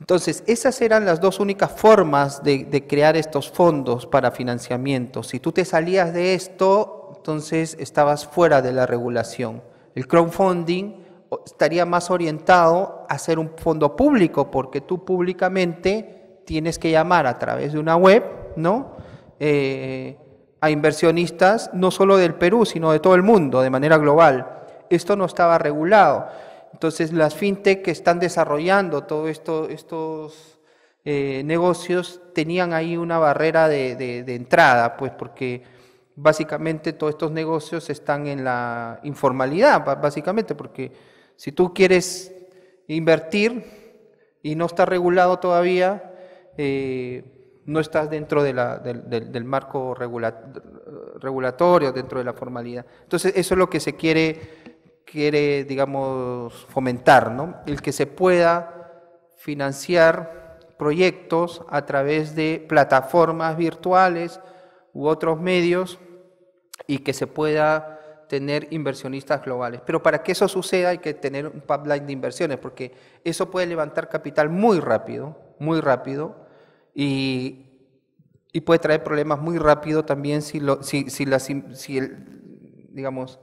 Entonces, esas eran las dos únicas formas de, de, crear estos fondos para financiamiento. Si tú te salías de esto, entonces estabas fuera de la regulación. El crowdfunding estaría más orientado a ser un fondo público, porque tú públicamente tienes que llamar a través de una web, ¿no? Eh, a inversionistas no solo del Perú, sino de todo el mundo, de manera global. Esto no estaba regulado. Entonces las fintech que están desarrollando todos esto, estos eh, negocios tenían ahí una barrera de, de, de entrada, pues porque básicamente todos estos negocios están en la informalidad, básicamente, porque si tú quieres invertir y no está regulado todavía, eh, no estás dentro de la, del, marco regula, regulatorio, dentro de la formalidad. Entonces, eso es lo que se quiere, quiere digamos, fomentar, ¿no? El que se pueda financiar proyectos a través de plataformas virtuales u otros medios y que se pueda tener inversionistas globales. Pero para que eso suceda hay que tener un pipeline de inversiones, porque eso puede levantar capital muy rápido, muy rápido, y, y puede traer problemas muy rápido también si, lo, si, si, la, si el, digamos,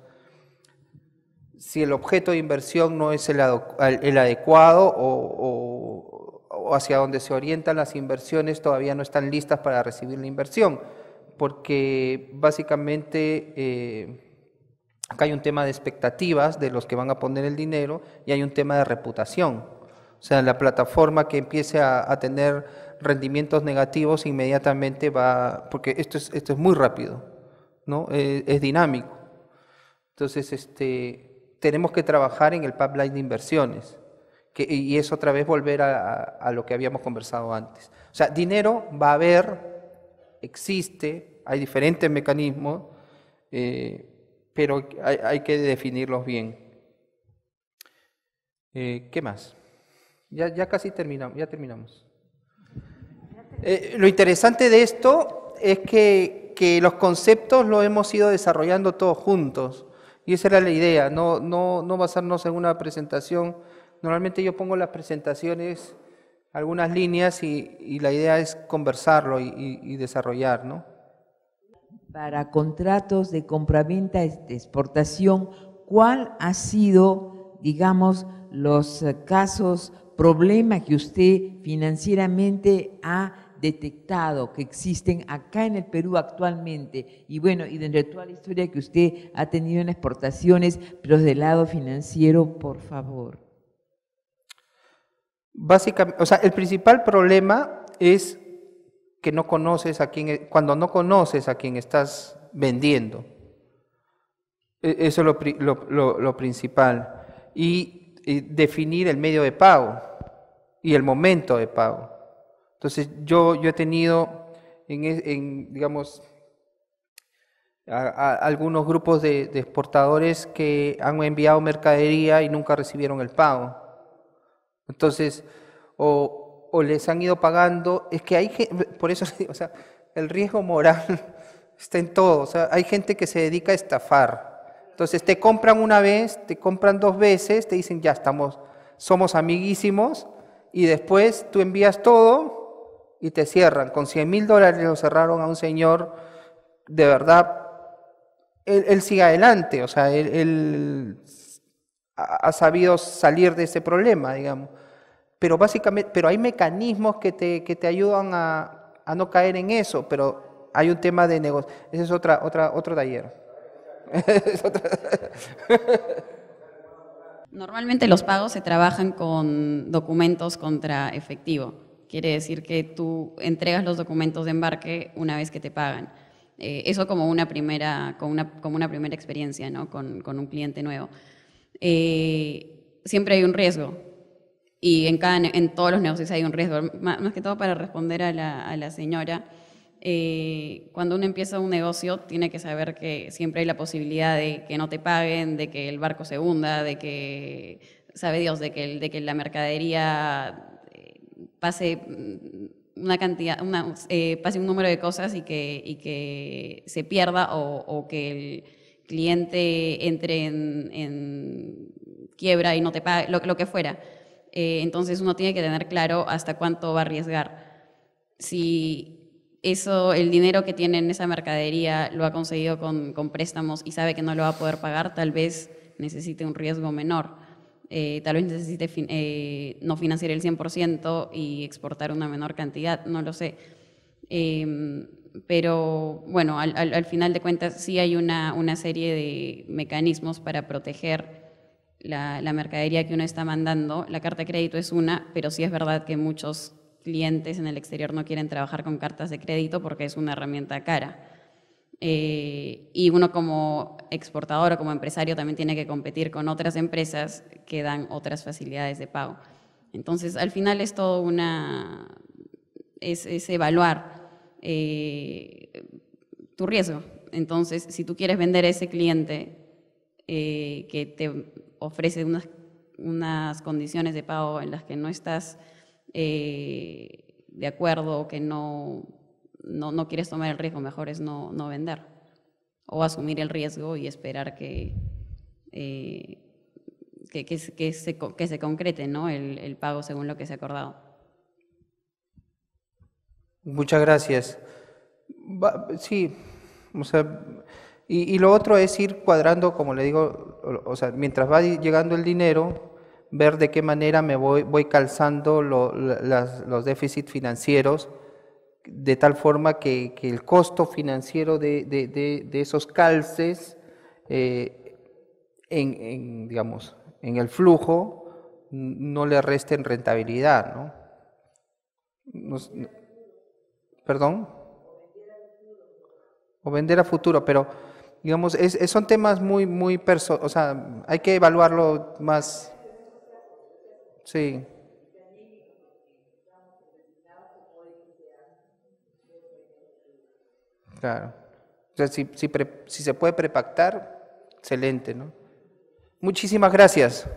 si el objeto de inversión no es el, el adecuado o, o, hacia donde se orientan las inversiones todavía no están listas para recibir la inversión, porque básicamente eh, acá hay un tema de expectativas de los que van a poner el dinero y hay un tema de reputación. O sea, la plataforma que empiece a, a tener rendimientos negativos inmediatamente va, porque esto es, esto es muy rápido, ¿no? es, es dinámico. Entonces, este, tenemos que trabajar en el pipeline de inversiones. Que, y es otra vez volver a, a, lo que habíamos conversado antes. O sea, dinero va a haber, existe, hay diferentes mecanismos, eh, pero hay, hay, que definirlos bien. Eh, ¿Qué más? Ya, ya casi terminamos, ya terminamos. Eh, lo interesante de esto es que, que los conceptos los hemos ido desarrollando todos juntos. Y esa era la idea, no, no, no basarnos en una presentación. Normalmente yo pongo las presentaciones, algunas líneas, y, la idea es conversarlo y, y, desarrollar, ¿no? Para contratos de compraventa, de exportación, ¿cuál ha sido, digamos, los casos, problema que usted financieramente ha detectado que existen acá en el Perú actualmente y bueno, y dentro de toda la historia que usted ha tenido en exportaciones, pero desde el lado financiero, por favor. Básicamente, o sea, el principal problema es que no conoces a quién, e, cuando no conoces a quién estás vendiendo. E, eso es lo, lo, lo, principal. Y, definir el medio de pago y el momento de pago. Entonces, yo, yo he tenido, en, en digamos, a, algunos grupos de, exportadores que han enviado mercadería y nunca recibieron el pago. Entonces, o, o les han ido pagando, es que hay, por eso, o sea, el riesgo moral está en todo. O sea, hay gente que se dedica a estafar. Entonces, te compran una vez, te compran dos veces, te dicen, ya estamos, somos amiguísimos, y después tú envías todo y te cierran. Con 100 mil dólares lo cerraron a un señor, de verdad, él, él sigue adelante, o sea, él, él, ha sabido salir de ese problema, digamos. Pero básicamente, pero hay mecanismos que te, que te ayudan a, a no caer en eso, pero hay un tema de negocio. Ese es otra, otra, otro taller. Normalmente los pagos se trabajan con documentos contra efectivo. Quiere decir que tú entregas los documentos de embarque una vez que te pagan. Eh, eso como una primera, como una, como una primera experiencia ¿no? con, con un cliente nuevo. Eh, siempre hay un riesgo y en, cada, en todos los negocios hay un riesgo. Más, más que todo para responder a la, a la señora, eh, cuando uno empieza un negocio tiene que saber que siempre hay la posibilidad de que no te paguen, de que el barco se hunda, de que, sabe Dios, de que, de que la mercadería pase una cantidad, una, eh, pase un número de cosas y que, y que se pierda o, o, que el cliente entre en, en, quiebra y no te pague, lo, lo que fuera. Eh, entonces uno tiene que tener claro hasta cuánto va a arriesgar. Si eso, el dinero que tiene en esa mercadería lo ha conseguido con, con préstamos y sabe que no lo va a poder pagar, tal vez necesite un riesgo menor eh, tal vez necesite fin, eh, no financiar el 100% y exportar una menor cantidad, no lo sé. Eh, pero bueno, al, al, al, final de cuentas sí hay una, una serie de mecanismos para proteger la, la, mercadería que uno está mandando. La carta de crédito es una, pero sí es verdad que muchos clientes en el exterior no quieren trabajar con cartas de crédito porque es una herramienta cara. Eh, y uno como exportador o como empresario también tiene que competir con otras empresas que dan otras facilidades de pago. Entonces, al final es todo una, es, es evaluar eh, tu riesgo. Entonces, si tú quieres vender a ese cliente eh, que te ofrece unas, unas, condiciones de pago en las que no estás eh, de acuerdo o que no no, no quieres tomar el riesgo, mejor es no, no vender. o asumir el riesgo y esperar que, eh, que, que que se, que se concrete ¿no? el, el pago según lo que se ha acordado. Muchas gracias. Sí, o sea, y, y lo otro es ir cuadrando, como le digo, o, sea, mientras va llegando el dinero, ver de qué manera me voy, voy calzando los déficits financieros, de tal forma que, que el costo financiero de, de- de- esos calces eh, en, digamos, en el flujo no le resten rentabilidad, ¿no? ¿Perdón? O vender a futuro, pero digamos, es- es- son temas muy, muy perso o sea, hay que evaluarlo más. Sí. Claro. O sea, si, si, si se puede prepactar, excelente, ¿no? Muchísimas gracias.